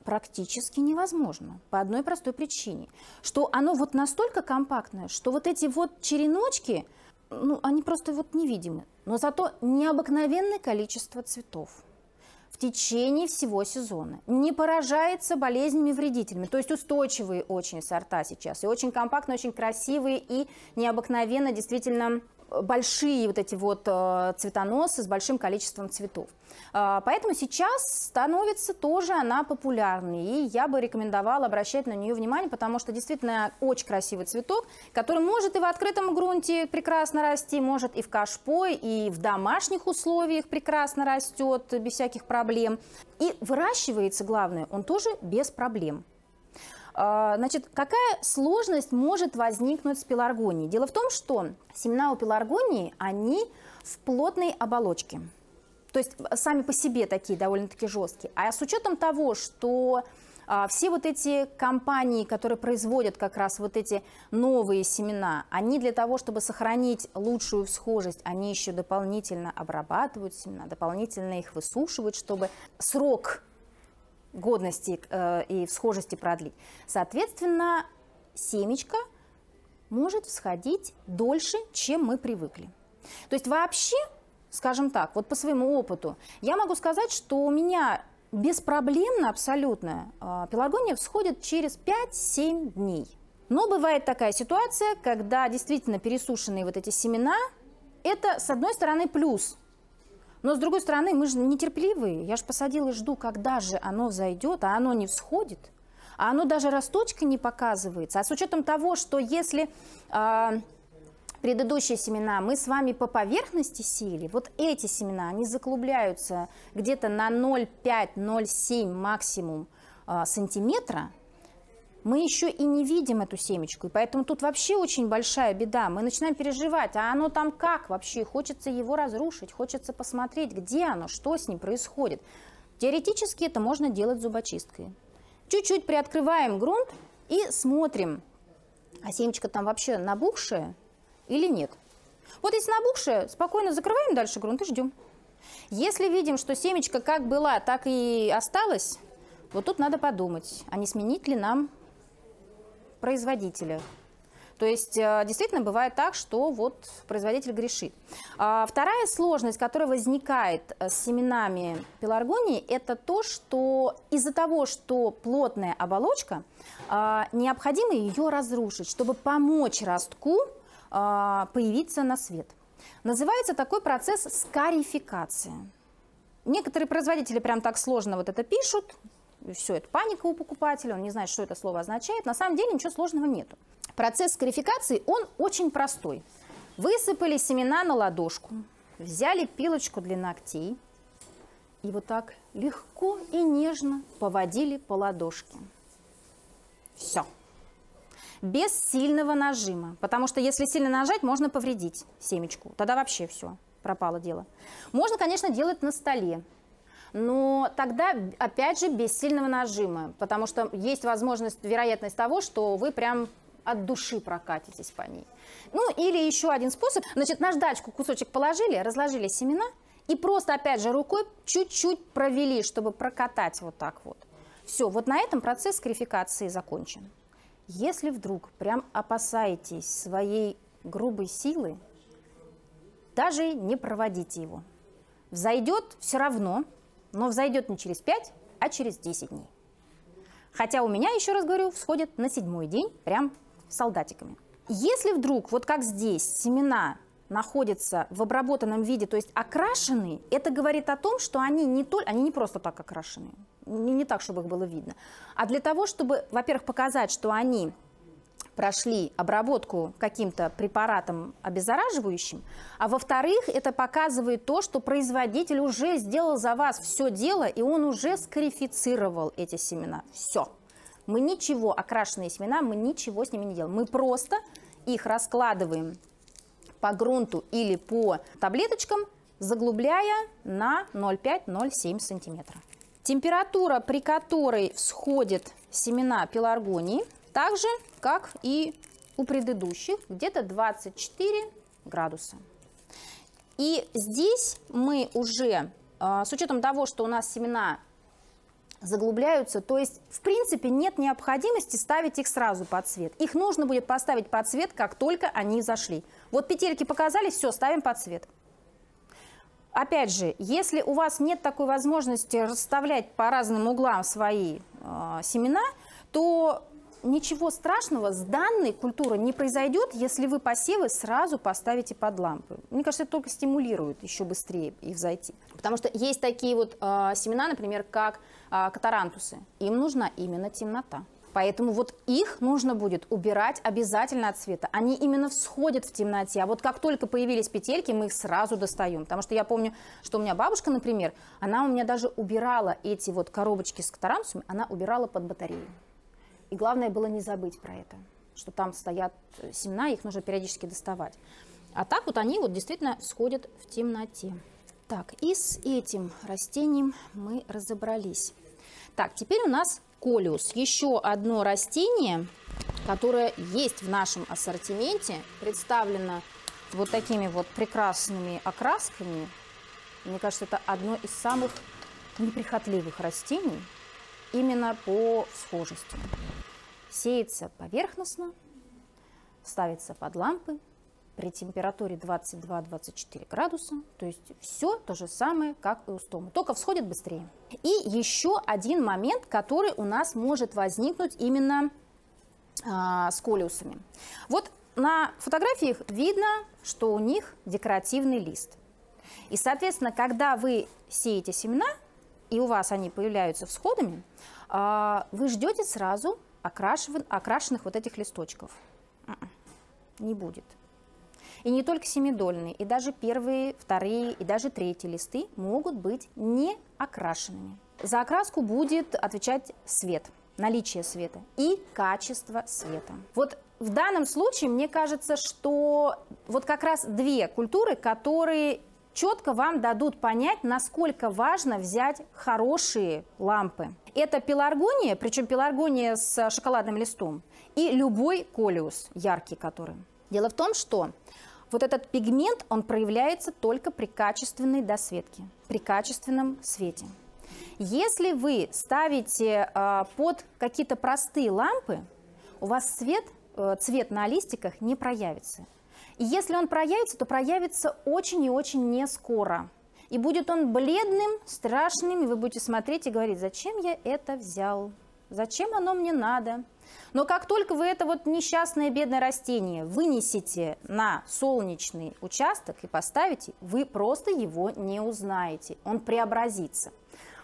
практически невозможно по одной простой причине, что оно вот настолько компактное, что вот эти вот череночки, ну, они просто вот невидимы, но зато необыкновенное количество цветов течение всего сезона. Не поражается болезнями вредителями. То есть устойчивые очень сорта сейчас. И очень компактные, очень красивые и необыкновенно действительно большие вот эти вот э, цветоносы с большим количеством цветов. Э, поэтому сейчас становится тоже она популярной. И я бы рекомендовала обращать на нее внимание, потому что действительно очень красивый цветок, который может и в открытом грунте прекрасно расти, может и в кашпо, и в домашних условиях прекрасно растет без всяких проблем. И выращивается, главное, он тоже без проблем. А, значит, какая сложность может возникнуть с пеларгонией? Дело в том, что семена у пеларгонии, они в плотной оболочке. То есть сами по себе такие довольно-таки жесткие. А с учетом того, что а, все вот эти компании, которые производят как раз вот эти новые семена, они для того, чтобы сохранить лучшую всхожесть, они еще дополнительно обрабатывают семена, дополнительно их высушивают, чтобы срок годности э, и всхожести продлить. Соответственно, семечко может всходить дольше, чем мы привыкли. То есть вообще, скажем так, вот по своему опыту, я могу сказать, что у меня беспроблемно абсолютно э, пеларгония всходит через 5-7 дней. Но бывает такая ситуация, когда действительно пересушенные вот эти семена, это, с одной стороны, плюс – но с другой стороны, мы же нетерпеливые. Я же посадила и жду, когда же оно зайдет, а оно не всходит. А оно даже росточка не показывается. А с учетом того, что если э, предыдущие семена мы с вами по поверхности сели, вот эти семена, они заклубляются где-то на 0,5-0,7 максимум э, сантиметра, мы еще и не видим эту семечку. И поэтому тут вообще очень большая беда. Мы начинаем переживать, а оно там как вообще? Хочется его разрушить, хочется посмотреть, где оно, что с ним происходит. Теоретически это можно делать зубочисткой. Чуть-чуть приоткрываем грунт и смотрим, а семечко там вообще набухшее или нет. Вот если набухшее, спокойно закрываем дальше грунт и ждем. Если видим, что семечко как была, так и осталась, вот тут надо подумать, а не сменить ли нам производителя. То есть э, действительно бывает так, что вот производитель грешит. А вторая сложность, которая возникает э, с семенами пеларгонии, это то, что из-за того, что плотная оболочка, а, необходимо ее разрушить, чтобы помочь ростку а, появиться на свет. Называется такой процесс скарификация. Некоторые производители прям так сложно вот это пишут, все, это паника у покупателя, он не знает, что это слово означает. На самом деле ничего сложного нету. Процесс скарификации, он очень простой. Высыпали семена на ладошку, взяли пилочку для ногтей и вот так легко и нежно поводили по ладошке. Все. Без сильного нажима, потому что если сильно нажать, можно повредить семечку. Тогда вообще все, пропало дело. Можно, конечно, делать на столе, но тогда, опять же, без сильного нажима, потому что есть возможность, вероятность того, что вы прям от души прокатитесь по ней. Ну, или еще один способ. Значит, наждачку кусочек положили, разложили семена и просто, опять же, рукой чуть-чуть провели, чтобы прокатать вот так вот. Все, вот на этом процесс скарификации закончен. Если вдруг прям опасаетесь своей грубой силы, даже не проводите его. Взойдет все равно, но взойдет не через 5, а через 10 дней. Хотя у меня, еще раз говорю, всходит на седьмой день, прям солдатиками. Если вдруг, вот как здесь, семена находятся в обработанном виде, то есть окрашенные, это говорит о том, что они не, только, они не просто так окрашены, не, не так, чтобы их было видно, а для того, чтобы, во-первых, показать, что они прошли обработку каким-то препаратом обеззараживающим, а во-вторых, это показывает то, что производитель уже сделал за вас все дело, и он уже скарифицировал эти семена. Все. Мы ничего, окрашенные семена, мы ничего с ними не делаем. Мы просто их раскладываем по грунту или по таблеточкам, заглубляя на 0,5-0,7 сантиметра. Температура, при которой всходят семена пеларгонии, так же, как и у предыдущих, где-то 24 градуса. И здесь мы уже, а, с учетом того, что у нас семена заглубляются, то есть в принципе нет необходимости ставить их сразу под цвет. Их нужно будет поставить под цвет, как только они зашли. Вот петельки показались, все, ставим под цвет. Опять же, если у вас нет такой возможности расставлять по разным углам свои э, семена, то ничего страшного с данной культурой не произойдет, если вы посевы сразу поставите под лампы. Мне кажется, это только стимулирует еще быстрее их зайти. Потому что есть такие вот э, семена, например, как э, катарантусы. Им нужна именно темнота. Поэтому вот их нужно будет убирать обязательно от цвета. Они именно всходят в темноте. А вот как только появились петельки, мы их сразу достаем. Потому что я помню, что у меня бабушка, например, она у меня даже убирала эти вот коробочки с катарантусами, она убирала под батарею. И главное было не забыть про это, что там стоят семена, их нужно периодически доставать. А так вот они вот действительно сходят в темноте. Так, и с этим растением мы разобрались. Так, теперь у нас колиус. Еще одно растение, которое есть в нашем ассортименте, представлено вот такими вот прекрасными окрасками. Мне кажется, это одно из самых неприхотливых растений именно по схожести. Сеется поверхностно, ставится под лампы при температуре 22-24 градуса. То есть все то же самое, как и у стома, только всходит быстрее. И еще один момент, который у нас может возникнуть именно а, с колиусами. Вот на фотографиях видно, что у них декоративный лист. И, соответственно, когда вы сеете семена, и у вас они появляются всходами, а, вы ждете сразу окрашенных вот этих листочков. Не будет. И не только семидольные, и даже первые, вторые и даже третьи листы могут быть не окрашенными. За окраску будет отвечать свет, наличие света и качество света. Вот в данном случае мне кажется, что вот как раз две культуры, которые четко вам дадут понять, насколько важно взять хорошие лампы. Это пеларгония, причем пеларгония с шоколадным листом, и любой колиус, яркий который. Дело в том, что вот этот пигмент, он проявляется только при качественной досветке, при качественном свете. Если вы ставите э, под какие-то простые лампы, у вас цвет, э, цвет на листиках не проявится. И если он проявится, то проявится очень и очень не скоро. И будет он бледным, страшным, и вы будете смотреть и говорить, зачем я это взял, зачем оно мне надо. Но как только вы это вот несчастное бедное растение вынесете на солнечный участок и поставите, вы просто его не узнаете, он преобразится.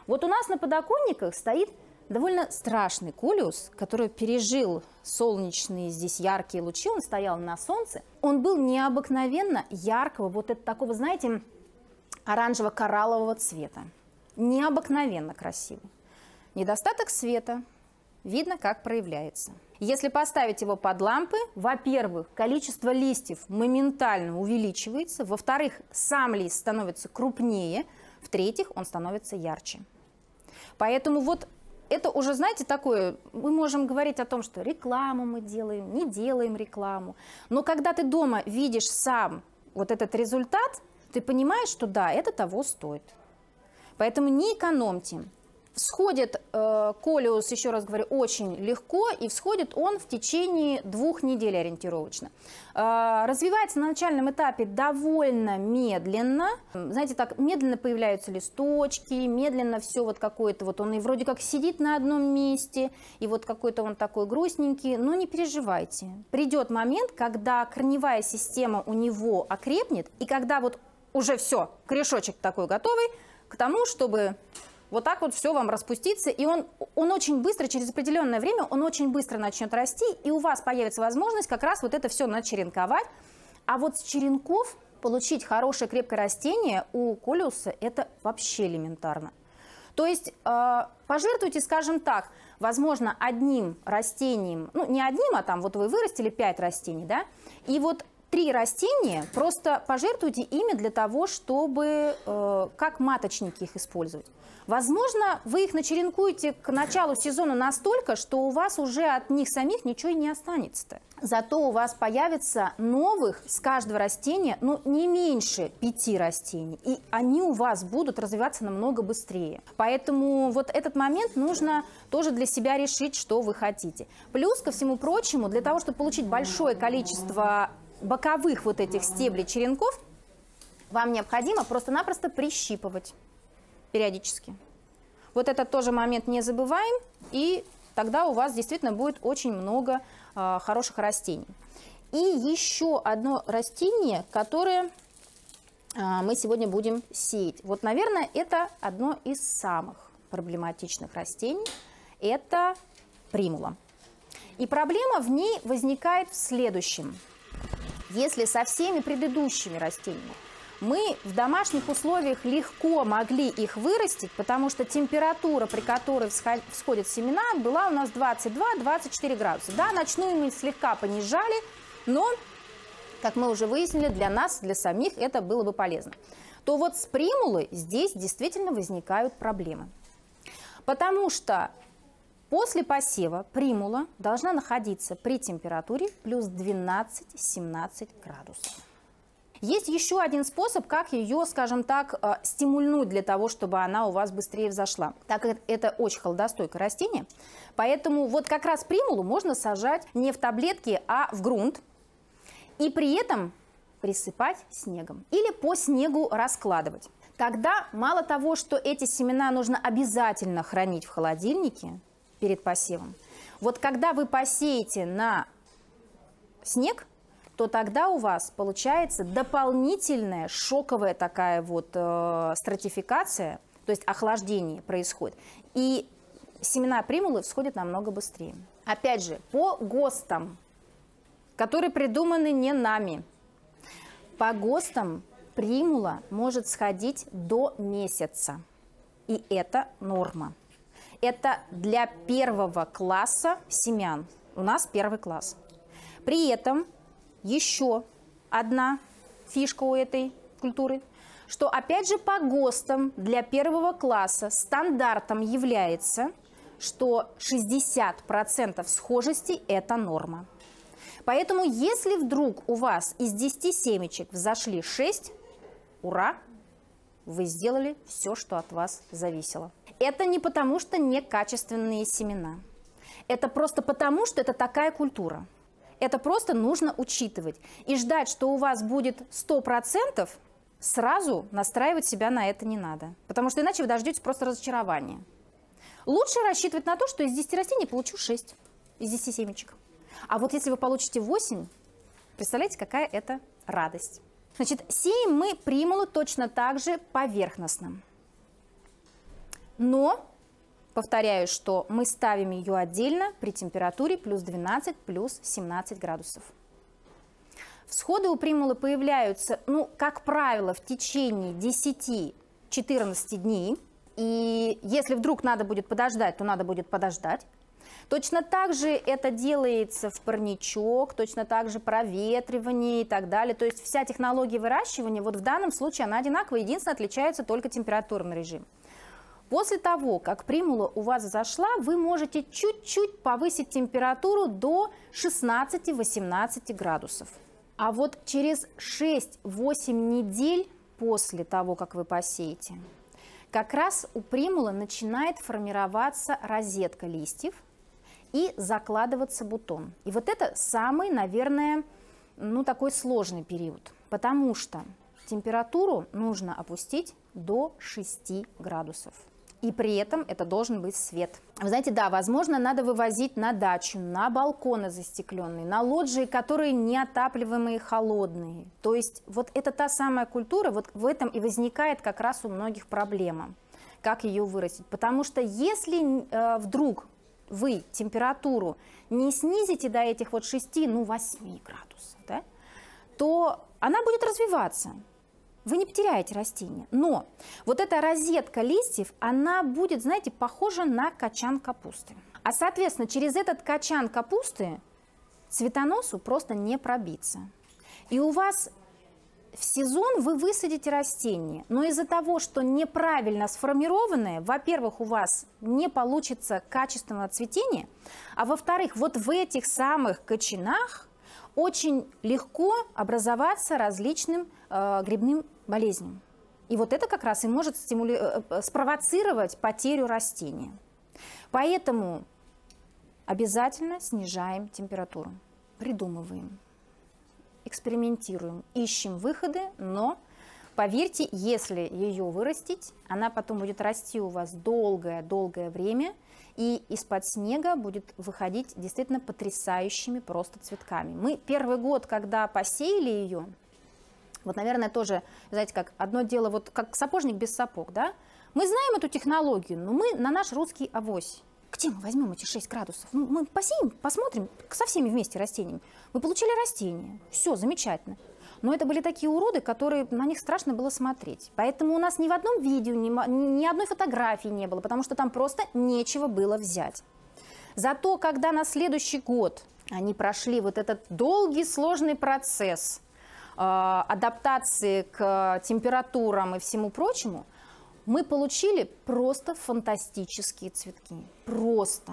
Вот у нас на подоконниках стоит довольно страшный кулиус, который пережил солнечные здесь яркие лучи, он стоял на солнце. Он был необыкновенно яркого, вот это такого, знаете, оранжево-кораллового цвета. необыкновенно красивый. Недостаток света видно, как проявляется. Если поставить его под лампы, во-первых, количество листьев моментально увеличивается, во-вторых, сам лист становится крупнее, в-третьих, он становится ярче. Поэтому вот это уже, знаете, такое, мы можем говорить о том, что рекламу мы делаем, не делаем рекламу. Но когда ты дома видишь сам вот этот результат, ты понимаешь, что да, это того стоит. Поэтому не экономьте. Всходит э, колиус, еще раз говорю, очень легко, и всходит он в течение двух недель ориентировочно. Э, развивается на начальном этапе довольно медленно. Знаете, так медленно появляются листочки, медленно все вот какое-то, вот он и вроде как сидит на одном месте, и вот какой-то он такой грустненький, но не переживайте. Придет момент, когда корневая система у него окрепнет, и когда вот уже все, корешочек такой готовый, к тому, чтобы вот так вот все вам распустится, и он, он очень быстро, через определенное время, он очень быстро начнет расти, и у вас появится возможность как раз вот это все начеренковать. А вот с черенков получить хорошее крепкое растение у колиуса это вообще элементарно. То есть э, пожертвуйте, скажем так, возможно, одним растением, ну не одним, а там вот вы вырастили 5 растений, да, и вот три растения, просто пожертвуйте ими для того, чтобы э, как маточники их использовать. Возможно, вы их начеренкуете к началу сезона настолько, что у вас уже от них самих ничего и не останется-то. Зато у вас появится новых с каждого растения, ну, не меньше пяти растений. И они у вас будут развиваться намного быстрее. Поэтому вот этот момент нужно тоже для себя решить, что вы хотите. Плюс, ко всему прочему, для того, чтобы получить большое количество боковых вот этих стеблей черенков, вам необходимо просто-напросто прищипывать периодически. Вот этот тоже момент не забываем, и тогда у вас действительно будет очень много э, хороших растений. И еще одно растение, которое э, мы сегодня будем сеять. Вот, наверное, это одно из самых проблематичных растений. Это примула. И проблема в ней возникает в следующем. Если со всеми предыдущими растениями мы в домашних условиях легко могли их вырастить, потому что температура, при которой всходят семена, была у нас 22-24 градуса. Да, ночную мы слегка понижали, но, как мы уже выяснили, для нас, для самих это было бы полезно. То вот с примулой здесь действительно возникают проблемы. Потому что после посева примула должна находиться при температуре плюс 12-17 градусов. Есть еще один способ, как ее, скажем так, э, стимульнуть для того, чтобы она у вас быстрее взошла. Так как это очень холодостойкое растение, поэтому вот как раз примулу можно сажать не в таблетки, а в грунт. И при этом присыпать снегом или по снегу раскладывать. Тогда мало того, что эти семена нужно обязательно хранить в холодильнике перед посевом, вот когда вы посеете на снег, то тогда у вас получается дополнительная шоковая такая вот э, стратификация, то есть охлаждение происходит. И семена примулы всходят намного быстрее. Опять же, по ГОСТам, которые придуманы не нами, по ГОСТам примула может сходить до месяца. И это норма. Это для первого класса семян. У нас первый класс. При этом еще одна фишка у этой культуры, что опять же по ГОСТам для первого класса стандартом является, что 60% схожести – это норма. Поэтому если вдруг у вас из 10 семечек взошли 6, ура, вы сделали все, что от вас зависело. Это не потому, что некачественные семена. Это просто потому, что это такая культура – это просто нужно учитывать. И ждать, что у вас будет 100%, сразу настраивать себя на это не надо. Потому что иначе вы дождетесь просто разочарования. Лучше рассчитывать на то, что из 10 растений получу 6, из 10 семечек. А вот если вы получите 8, представляете, какая это радость. Значит, сеем мы примулы точно так же поверхностно. Но Повторяю, что мы ставим ее отдельно при температуре плюс 12, плюс 17 градусов. Всходы у примулы появляются, ну, как правило, в течение 10-14 дней. И если вдруг надо будет подождать, то надо будет подождать. Точно так же это делается в парничок, точно так же проветривание и так далее. То есть вся технология выращивания, вот в данном случае она одинаковая, единственное, отличается только температурный режим. После того, как примула у вас зашла, вы можете чуть-чуть повысить температуру до 16-18 градусов. А вот через 6-8 недель после того, как вы посеете, как раз у примулы начинает формироваться розетка листьев и закладываться бутон. И вот это самый, наверное, ну такой сложный период, потому что температуру нужно опустить до 6 градусов и при этом это должен быть свет. Вы знаете, да, возможно, надо вывозить на дачу, на балконы застекленные, на лоджии, которые неотапливаемые, холодные. То есть вот это та самая культура, вот в этом и возникает как раз у многих проблема, как ее вырастить. Потому что если э, вдруг вы температуру не снизите до этих вот 6, ну 8 градусов, да, то она будет развиваться вы не потеряете растение. Но вот эта розетка листьев, она будет, знаете, похожа на качан капусты. А, соответственно, через этот качан капусты цветоносу просто не пробиться. И у вас в сезон вы высадите растение, но из-за того, что неправильно сформированное, во-первых, у вас не получится качественного цветения, а во-вторых, вот в этих самых кочанах очень легко образоваться различным э, грибным болезням. И вот это как раз и может стимули... Э, э, спровоцировать потерю растения. Поэтому обязательно снижаем температуру, придумываем, экспериментируем, ищем выходы, но поверьте, если ее вырастить, она потом будет расти у вас долгое-долгое время, и из-под снега будет выходить действительно потрясающими просто цветками. Мы первый год, когда посеяли ее, вот, наверное, тоже, знаете, как одно дело, вот как сапожник без сапог, да? Мы знаем эту технологию, но мы на наш русский авось. Где мы возьмем эти 6 градусов? Ну, мы посеем, посмотрим со всеми вместе растениями. Мы получили растения, все, замечательно. Но это были такие уроды, которые на них страшно было смотреть. Поэтому у нас ни в одном видео, ни, ни одной фотографии не было, потому что там просто нечего было взять. Зато, когда на следующий год они прошли вот этот долгий, сложный процесс – Э, адаптации к температурам и всему прочему, мы получили просто фантастические цветки. Просто.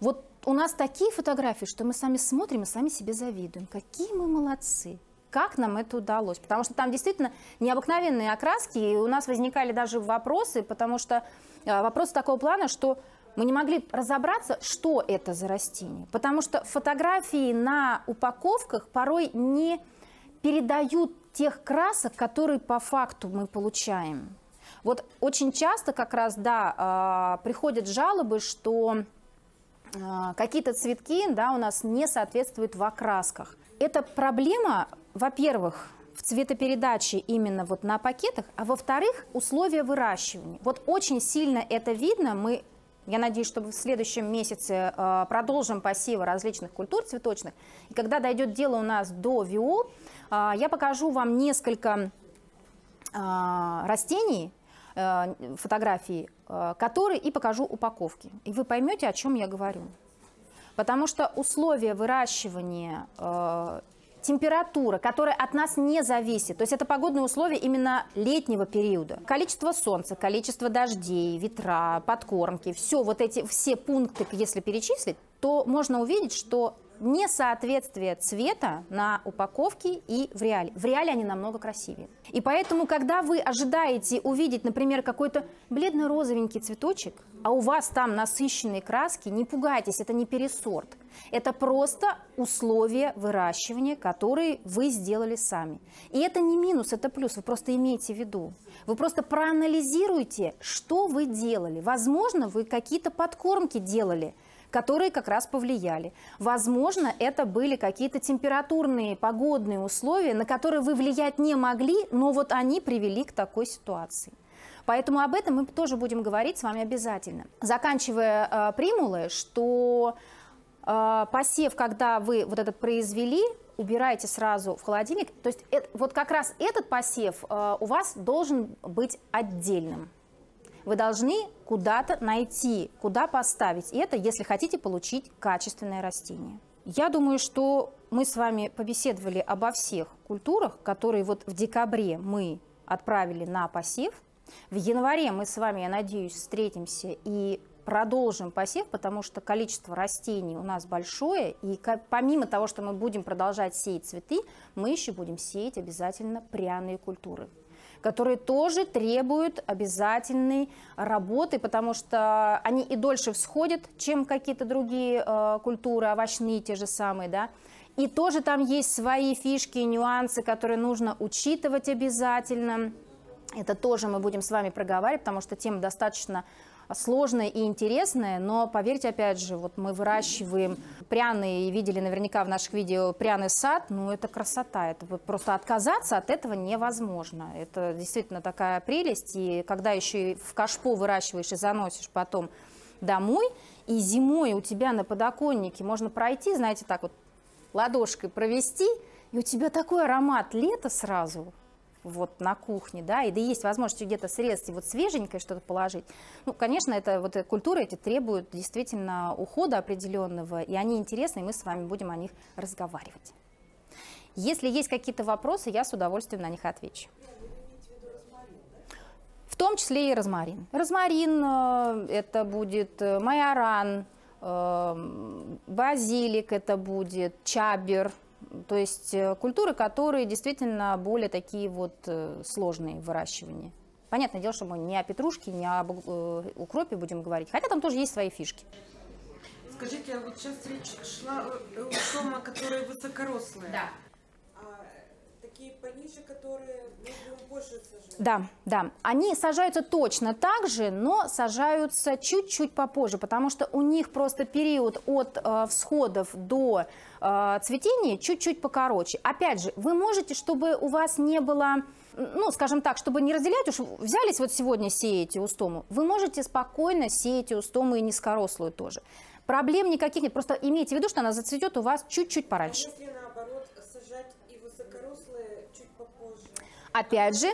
Вот у нас такие фотографии, что мы сами смотрим и сами себе завидуем. Какие мы молодцы. Как нам это удалось? Потому что там действительно необыкновенные окраски, и у нас возникали даже вопросы, потому что э, вопросы такого плана, что мы не могли разобраться, что это за растение. Потому что фотографии на упаковках порой не передают тех красок, которые по факту мы получаем. Вот очень часто как раз, да, а, приходят жалобы, что а, какие-то цветки, да, у нас не соответствуют в окрасках. Это проблема, во-первых, в цветопередаче именно вот на пакетах, а во-вторых, условия выращивания. Вот очень сильно это видно, мы я надеюсь, что в следующем месяце э, продолжим посевы различных культур цветочных. И когда дойдет дело у нас до виол, э, я покажу вам несколько растений, фотографии, э, которые и покажу упаковки. И вы поймете, о чем я говорю. Потому что условия выращивания э, температура, которая от нас не зависит, то есть это погодные условия именно летнего периода. Количество солнца, количество дождей, ветра, подкормки, все вот эти все пункты, если перечислить, то можно увидеть, что несоответствие цвета на упаковке и в реале. В реале они намного красивее. И поэтому, когда вы ожидаете увидеть, например, какой-то бледно-розовенький цветочек, а у вас там насыщенные краски, не пугайтесь, это не пересорт. Это просто условия выращивания, которые вы сделали сами. И это не минус, это плюс, вы просто имеете в виду. Вы просто проанализируйте, что вы делали. Возможно, вы какие-то подкормки делали, которые как раз повлияли. Возможно, это были какие-то температурные, погодные условия, на которые вы влиять не могли, но вот они привели к такой ситуации. Поэтому об этом мы тоже будем говорить с вами обязательно. Заканчивая э, примулы, что э, посев, когда вы вот этот произвели, убирайте сразу в холодильник. То есть это, вот как раз этот посев э, у вас должен быть отдельным. вы должны куда-то найти, куда поставить это, если хотите получить качественное растение. Я думаю, что мы с вами побеседовали обо всех культурах, которые вот в декабре мы отправили на посев. В январе мы с вами, я надеюсь, встретимся и продолжим посев, потому что количество растений у нас большое, и помимо того, что мы будем продолжать сеять цветы, мы еще будем сеять обязательно пряные культуры которые тоже требуют обязательной работы, потому что они и дольше всходят, чем какие-то другие э, культуры, овощные те же самые, да. И тоже там есть свои фишки и нюансы, которые нужно учитывать обязательно. Это тоже мы будем с вами проговаривать, потому что тема достаточно сложное и интересное, но поверьте, опять же, вот мы выращиваем пряные, и видели наверняка в наших видео пряный сад, ну это красота, это просто отказаться от этого невозможно. Это действительно такая прелесть, и когда еще и в кашпо выращиваешь и заносишь потом домой, и зимой у тебя на подоконнике можно пройти, знаете, так вот ладошкой провести, и у тебя такой аромат лета сразу, вот на кухне, да, и да есть возможность где-то срезать и вот свеженькое что-то положить, ну, конечно, это вот культуры эти требуют действительно ухода определенного, и они интересны, и мы с вами будем о них разговаривать. Если есть какие-то вопросы, я с удовольствием на них отвечу. В том числе и розмарин. Розмарин э, это будет э, майоран, э, базилик это будет, чабер, то есть э, культуры, которые действительно более такие вот э, сложные в выращивании. Понятное дело, что мы не о петрушке, не об э, укропе будем говорить, хотя там тоже есть свои фишки. Скажите, а вот сейчас речь шла о сома, которые высокорослые. Да. Такие пониже, которые ну, больше сажать? Да, да. Они сажаются точно так же, но сажаются чуть-чуть попозже, потому что у них просто период от э, всходов до э, цветения чуть-чуть покороче. Опять же, вы можете, чтобы у вас не было ну, скажем так, чтобы не разделять, уж взялись вот сегодня сеять устому, вы можете спокойно сеять устому и низкорослую тоже. Проблем никаких нет, просто имейте в виду, что она зацветет у вас чуть-чуть пораньше. А если наоборот Опять же,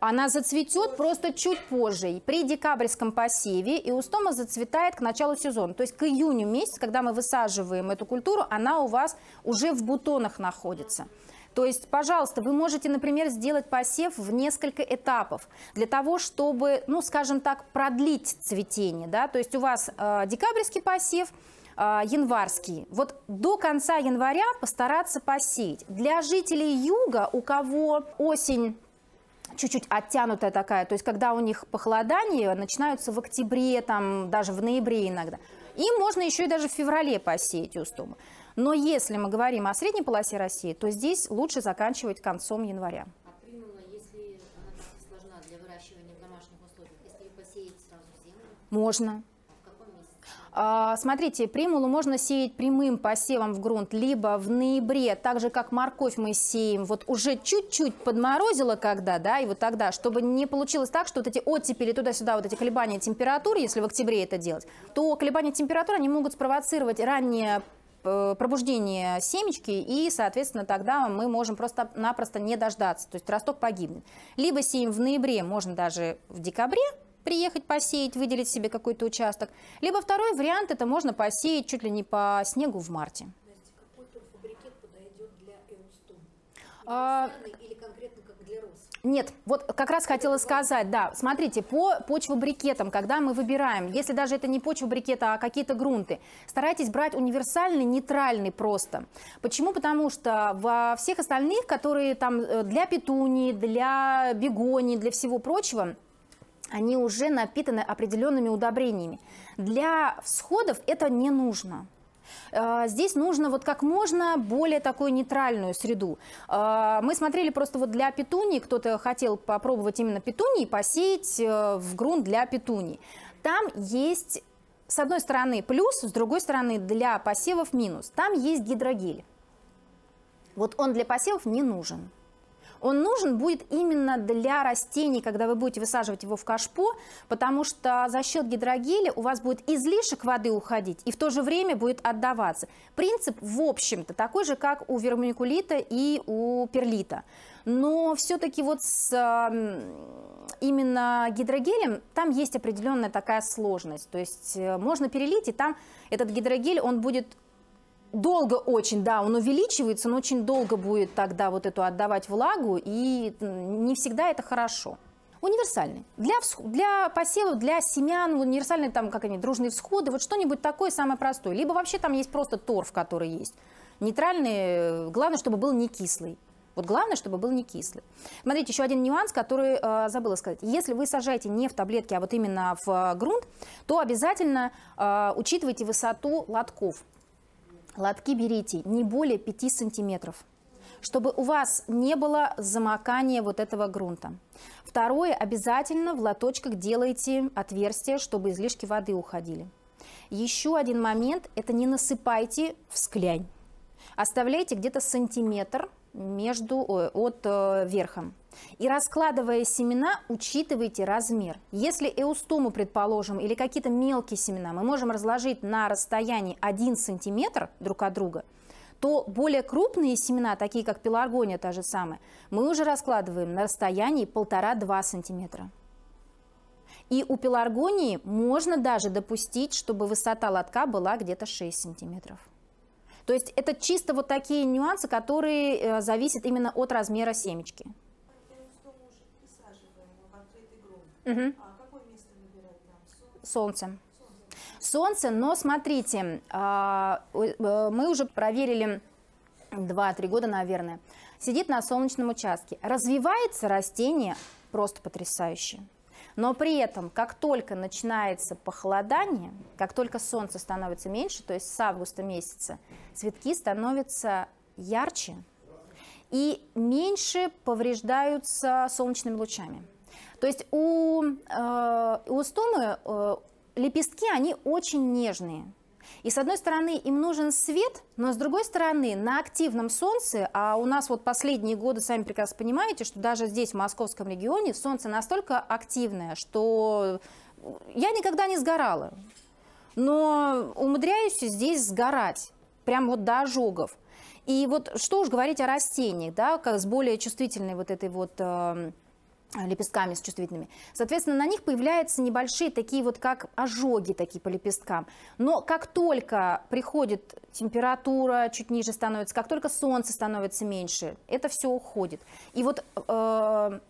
она зацветет просто чуть позже. При декабрьском посеве и устома зацветает к началу сезона. То есть к июню месяц, когда мы высаживаем эту культуру, она у вас уже в бутонах находится. То есть, пожалуйста, вы можете, например, сделать посев в несколько этапов для того, чтобы, ну, скажем так, продлить цветение. Да? То есть у вас э, декабрьский посев, э, январский. Вот до конца января постараться посеять. Для жителей юга, у кого осень чуть-чуть оттянутая такая, то есть когда у них похолодания начинаются в октябре, там, даже в ноябре иногда. И можно еще и даже в феврале посеять устумы. Но если мы говорим о средней полосе России, то здесь лучше заканчивать концом января. А примула, если она сложна для выращивания в домашних условиях, если посеять сразу в землю, Можно. а в каком месяце? А, Смотрите, примулу можно сеять прямым посевом в грунт, либо в ноябре, так же как морковь мы сеем, вот уже чуть-чуть подморозило когда, да, и вот тогда, чтобы не получилось так, что вот эти оттепели туда-сюда, вот эти колебания температуры, если в октябре это делать, то колебания температуры, они могут спровоцировать раннее э, пробуждение семечки, и, соответственно, тогда мы можем просто-напросто не дождаться, то есть росток погибнет. Либо сеем в ноябре, можно даже в декабре, приехать посеять, выделить себе какой-то участок. Либо второй вариант, это можно посеять чуть ли не по снегу в марте. А, или конкретно как для роз? Нет, вот как раз хотела сказать, да, смотрите, по почвобрикетам, когда мы выбираем, если даже это не почвобрикеты, а какие-то грунты, старайтесь брать универсальный, нейтральный просто. Почему? Потому что во всех остальных, которые там э, для петунии, для бегонии, для всего прочего, они уже напитаны определенными удобрениями. Для всходов это не нужно. Э, Здесь нужно вот как можно более такую нейтральную среду. Э, Мы смотрели просто вот для петунии, кто-то хотел попробовать именно петунии, посеять э, в грунт для петунии. Там есть, с одной стороны, плюс, с другой стороны, для посевов минус. Там есть гидрогель. Вот он для посевов не нужен. Он нужен будет именно для растений, когда вы будете высаживать его в кашпо, потому что за счет гидрогеля у вас будет излишек воды уходить и в то же время будет отдаваться. Принцип, в общем-то, такой же, как у вермикулита и у перлита. Но все-таки вот с именно гидрогелем там есть определенная такая сложность. То есть э, можно перелить, и там этот гидрогель, он будет долго очень, да, он увеличивается, но очень долго будет тогда вот эту отдавать влагу, и не всегда это хорошо. Универсальный. Для, для посевов, для семян, универсальный там, как они, дружные всходы, вот что-нибудь такое самое простое. Либо вообще там есть просто торф, который есть. Нейтральный, э, главное, чтобы был не кислый. Вот главное, чтобы был не кислый. Смотрите, еще один нюанс, который э, забыла сказать. Если вы сажаете не в таблетки, а вот именно в э, грунт, то обязательно э, учитывайте высоту лотков. Лотки берите не более 5 сантиметров чтобы у вас не было замокания вот этого грунта. Второе, обязательно в лоточках делайте отверстия, чтобы излишки воды уходили. Еще один момент, это не насыпайте в склянь. Оставляйте где-то сантиметр между, от э, верхом. И раскладывая семена, учитывайте размер. Если эустому, предположим, или какие-то мелкие семена мы можем разложить на расстоянии 1 сантиметр друг от друга, то более крупные семена, такие как пеларгония та же самая, мы уже раскладываем на расстоянии 1,5-2 сантиметра. И у пеларгонии можно даже допустить, чтобы высота лотка была где-то 6 сантиметров. То есть это чисто вот такие нюансы, которые э, зависят именно от размера семечки. Угу. Солнце. Солнце, но смотрите, а, э, мы уже проверили 2-3 года, наверное, сидит на солнечном участке. Развивается растение просто потрясающе. Но при этом, как только начинается похолодание, как только солнце становится меньше, то есть с августа месяца, цветки становятся ярче и меньше повреждаются солнечными лучами. То есть у, э, у стомы э, лепестки, они очень нежные. И с одной стороны им нужен свет, но с другой стороны на активном солнце, а у нас вот последние годы, сами прекрасно понимаете, что даже здесь, в московском регионе, солнце настолько активное, что я никогда не сгорала, но умудряюсь здесь сгорать, прям вот до ожогов. И вот что уж говорить о растениях, да, как с более чувствительной вот этой вот э, лепестками с чувствительными. Соответственно, на них появляются небольшие такие вот как ожоги такие по лепесткам. Но как только приходит температура, чуть ниже становится, как только солнце становится меньше, это все уходит. И вот э,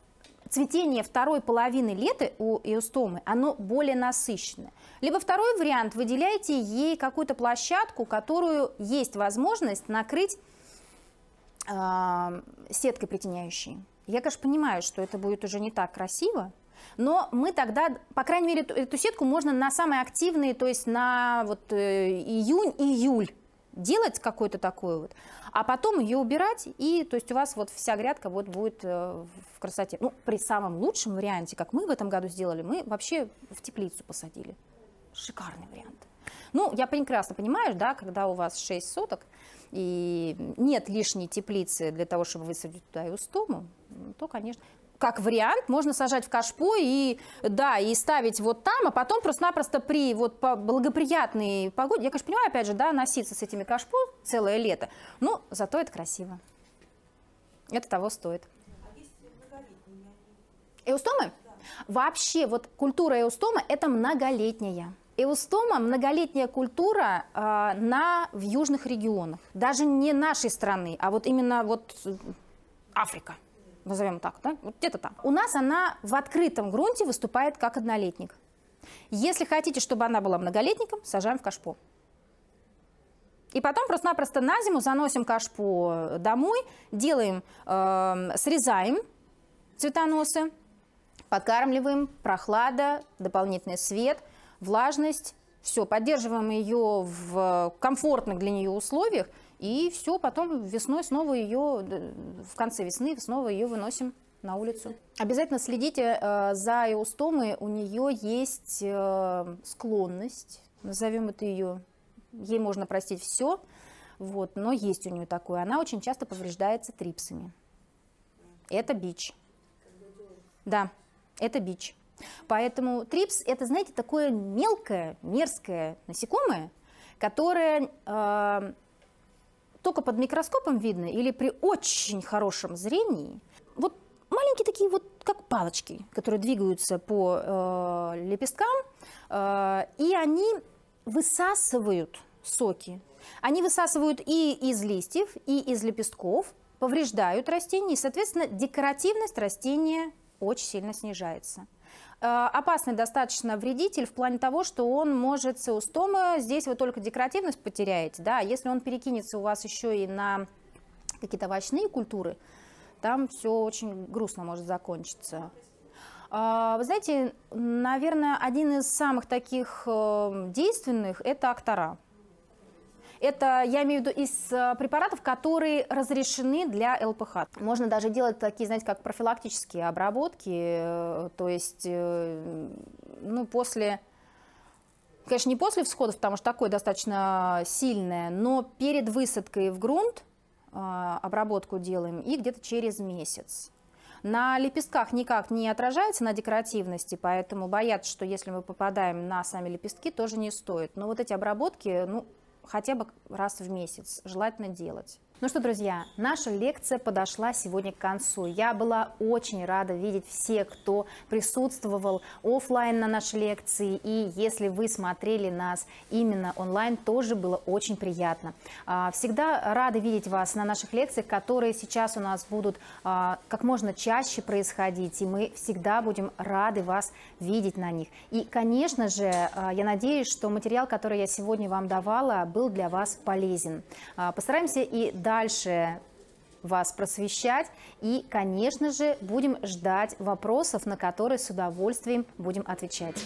цветение второй половины лета у эустомы, оно более насыщенное. Либо второй вариант, выделяйте ей какую-то площадку, которую есть возможность накрыть э, сеткой притеняющей. Я, конечно, понимаю, что это будет уже не так красиво, но мы тогда, по крайней мере, эту сетку можно на самые активные, то есть на вот э, июнь-июль делать какой-то такой вот, а потом ее убирать, и то есть у вас вот вся грядка вот будет э, в красоте. Ну, при самом лучшем варианте, как мы в этом году сделали, мы вообще в теплицу посадили. Шикарный вариант. Ну, я прекрасно понимаю, да, когда у вас 6 соток, и нет лишней теплицы для того, чтобы высадить туда и устому, то, конечно, как вариант, можно сажать в кашпо и, да, и ставить вот там, а потом просто-напросто при вот по благоприятной погоде, я, конечно, понимаю, опять же, да, носиться с этими кашпо целое лето, но зато это красиво. Это того стоит. Эустомы? Да. Вообще, вот культура эустома – это многолетняя. Эустома – многолетняя культура э, на, в южных регионах. Даже не нашей страны, а вот именно вот Африка назовем так, да? вот где-то там. У нас она в открытом грунте выступает как однолетник. Если хотите, чтобы она была многолетником, сажаем в кашпо. И потом просто-напросто на зиму заносим кашпо домой, делаем, э, срезаем цветоносы, подкармливаем, прохлада, дополнительный свет, влажность, все, поддерживаем ее в комфортных для нее условиях – и все, потом весной снова ее, в конце весны снова ее выносим на улицу. Обязательно следите э, за эустомой, у нее есть э, склонность, назовем это ее, ей можно простить все, вот, но есть у нее такое, она очень часто повреждается трипсами. Это бич. Да, это бич. Поэтому трипс это, знаете, такое мелкое, мерзкое насекомое, которое э, только под микроскопом видно или при очень хорошем зрении. Вот маленькие такие вот, как палочки, которые двигаются по э, лепесткам, э, и они высасывают соки. Они высасывают и из листьев, и из лепестков, повреждают растения, и, соответственно, декоративность растения очень сильно снижается. Э, опасный достаточно вредитель в плане того, что он может сеустома, здесь вы только декоративность потеряете, да, а если он перекинется у вас еще и на какие-то овощные культуры, там все очень грустно может закончиться. А, вы знаете, наверное, один из самых таких э, действенных – это актора. Это, я имею в виду, из э, препаратов, которые разрешены для ЛПХ. Можно даже делать такие, знаете, как профилактические обработки, э, то есть, э, ну, после, конечно, не после всходов, потому что такое достаточно сильное, но перед высадкой в грунт обработку делаем и где-то через месяц. На лепестках никак не отражается на декоративности, поэтому бояться, что если мы попадаем на сами лепестки, тоже не стоит. Но вот эти обработки, ну, хотя бы раз в месяц желательно делать. Ну что, друзья, наша лекция подошла сегодня к концу. Я была очень рада видеть всех, кто присутствовал офлайн на нашей лекции. И если вы смотрели нас именно онлайн, тоже было очень приятно. А, всегда рада видеть вас на наших лекциях, которые сейчас у нас будут а, как можно чаще происходить. И мы всегда будем рады вас видеть на них. И, конечно же, а, я надеюсь, что материал, который я сегодня вам давала, был для вас полезен. Постараемся и дальше вас просвещать. И, конечно же, будем ждать вопросов, на которые с удовольствием будем отвечать.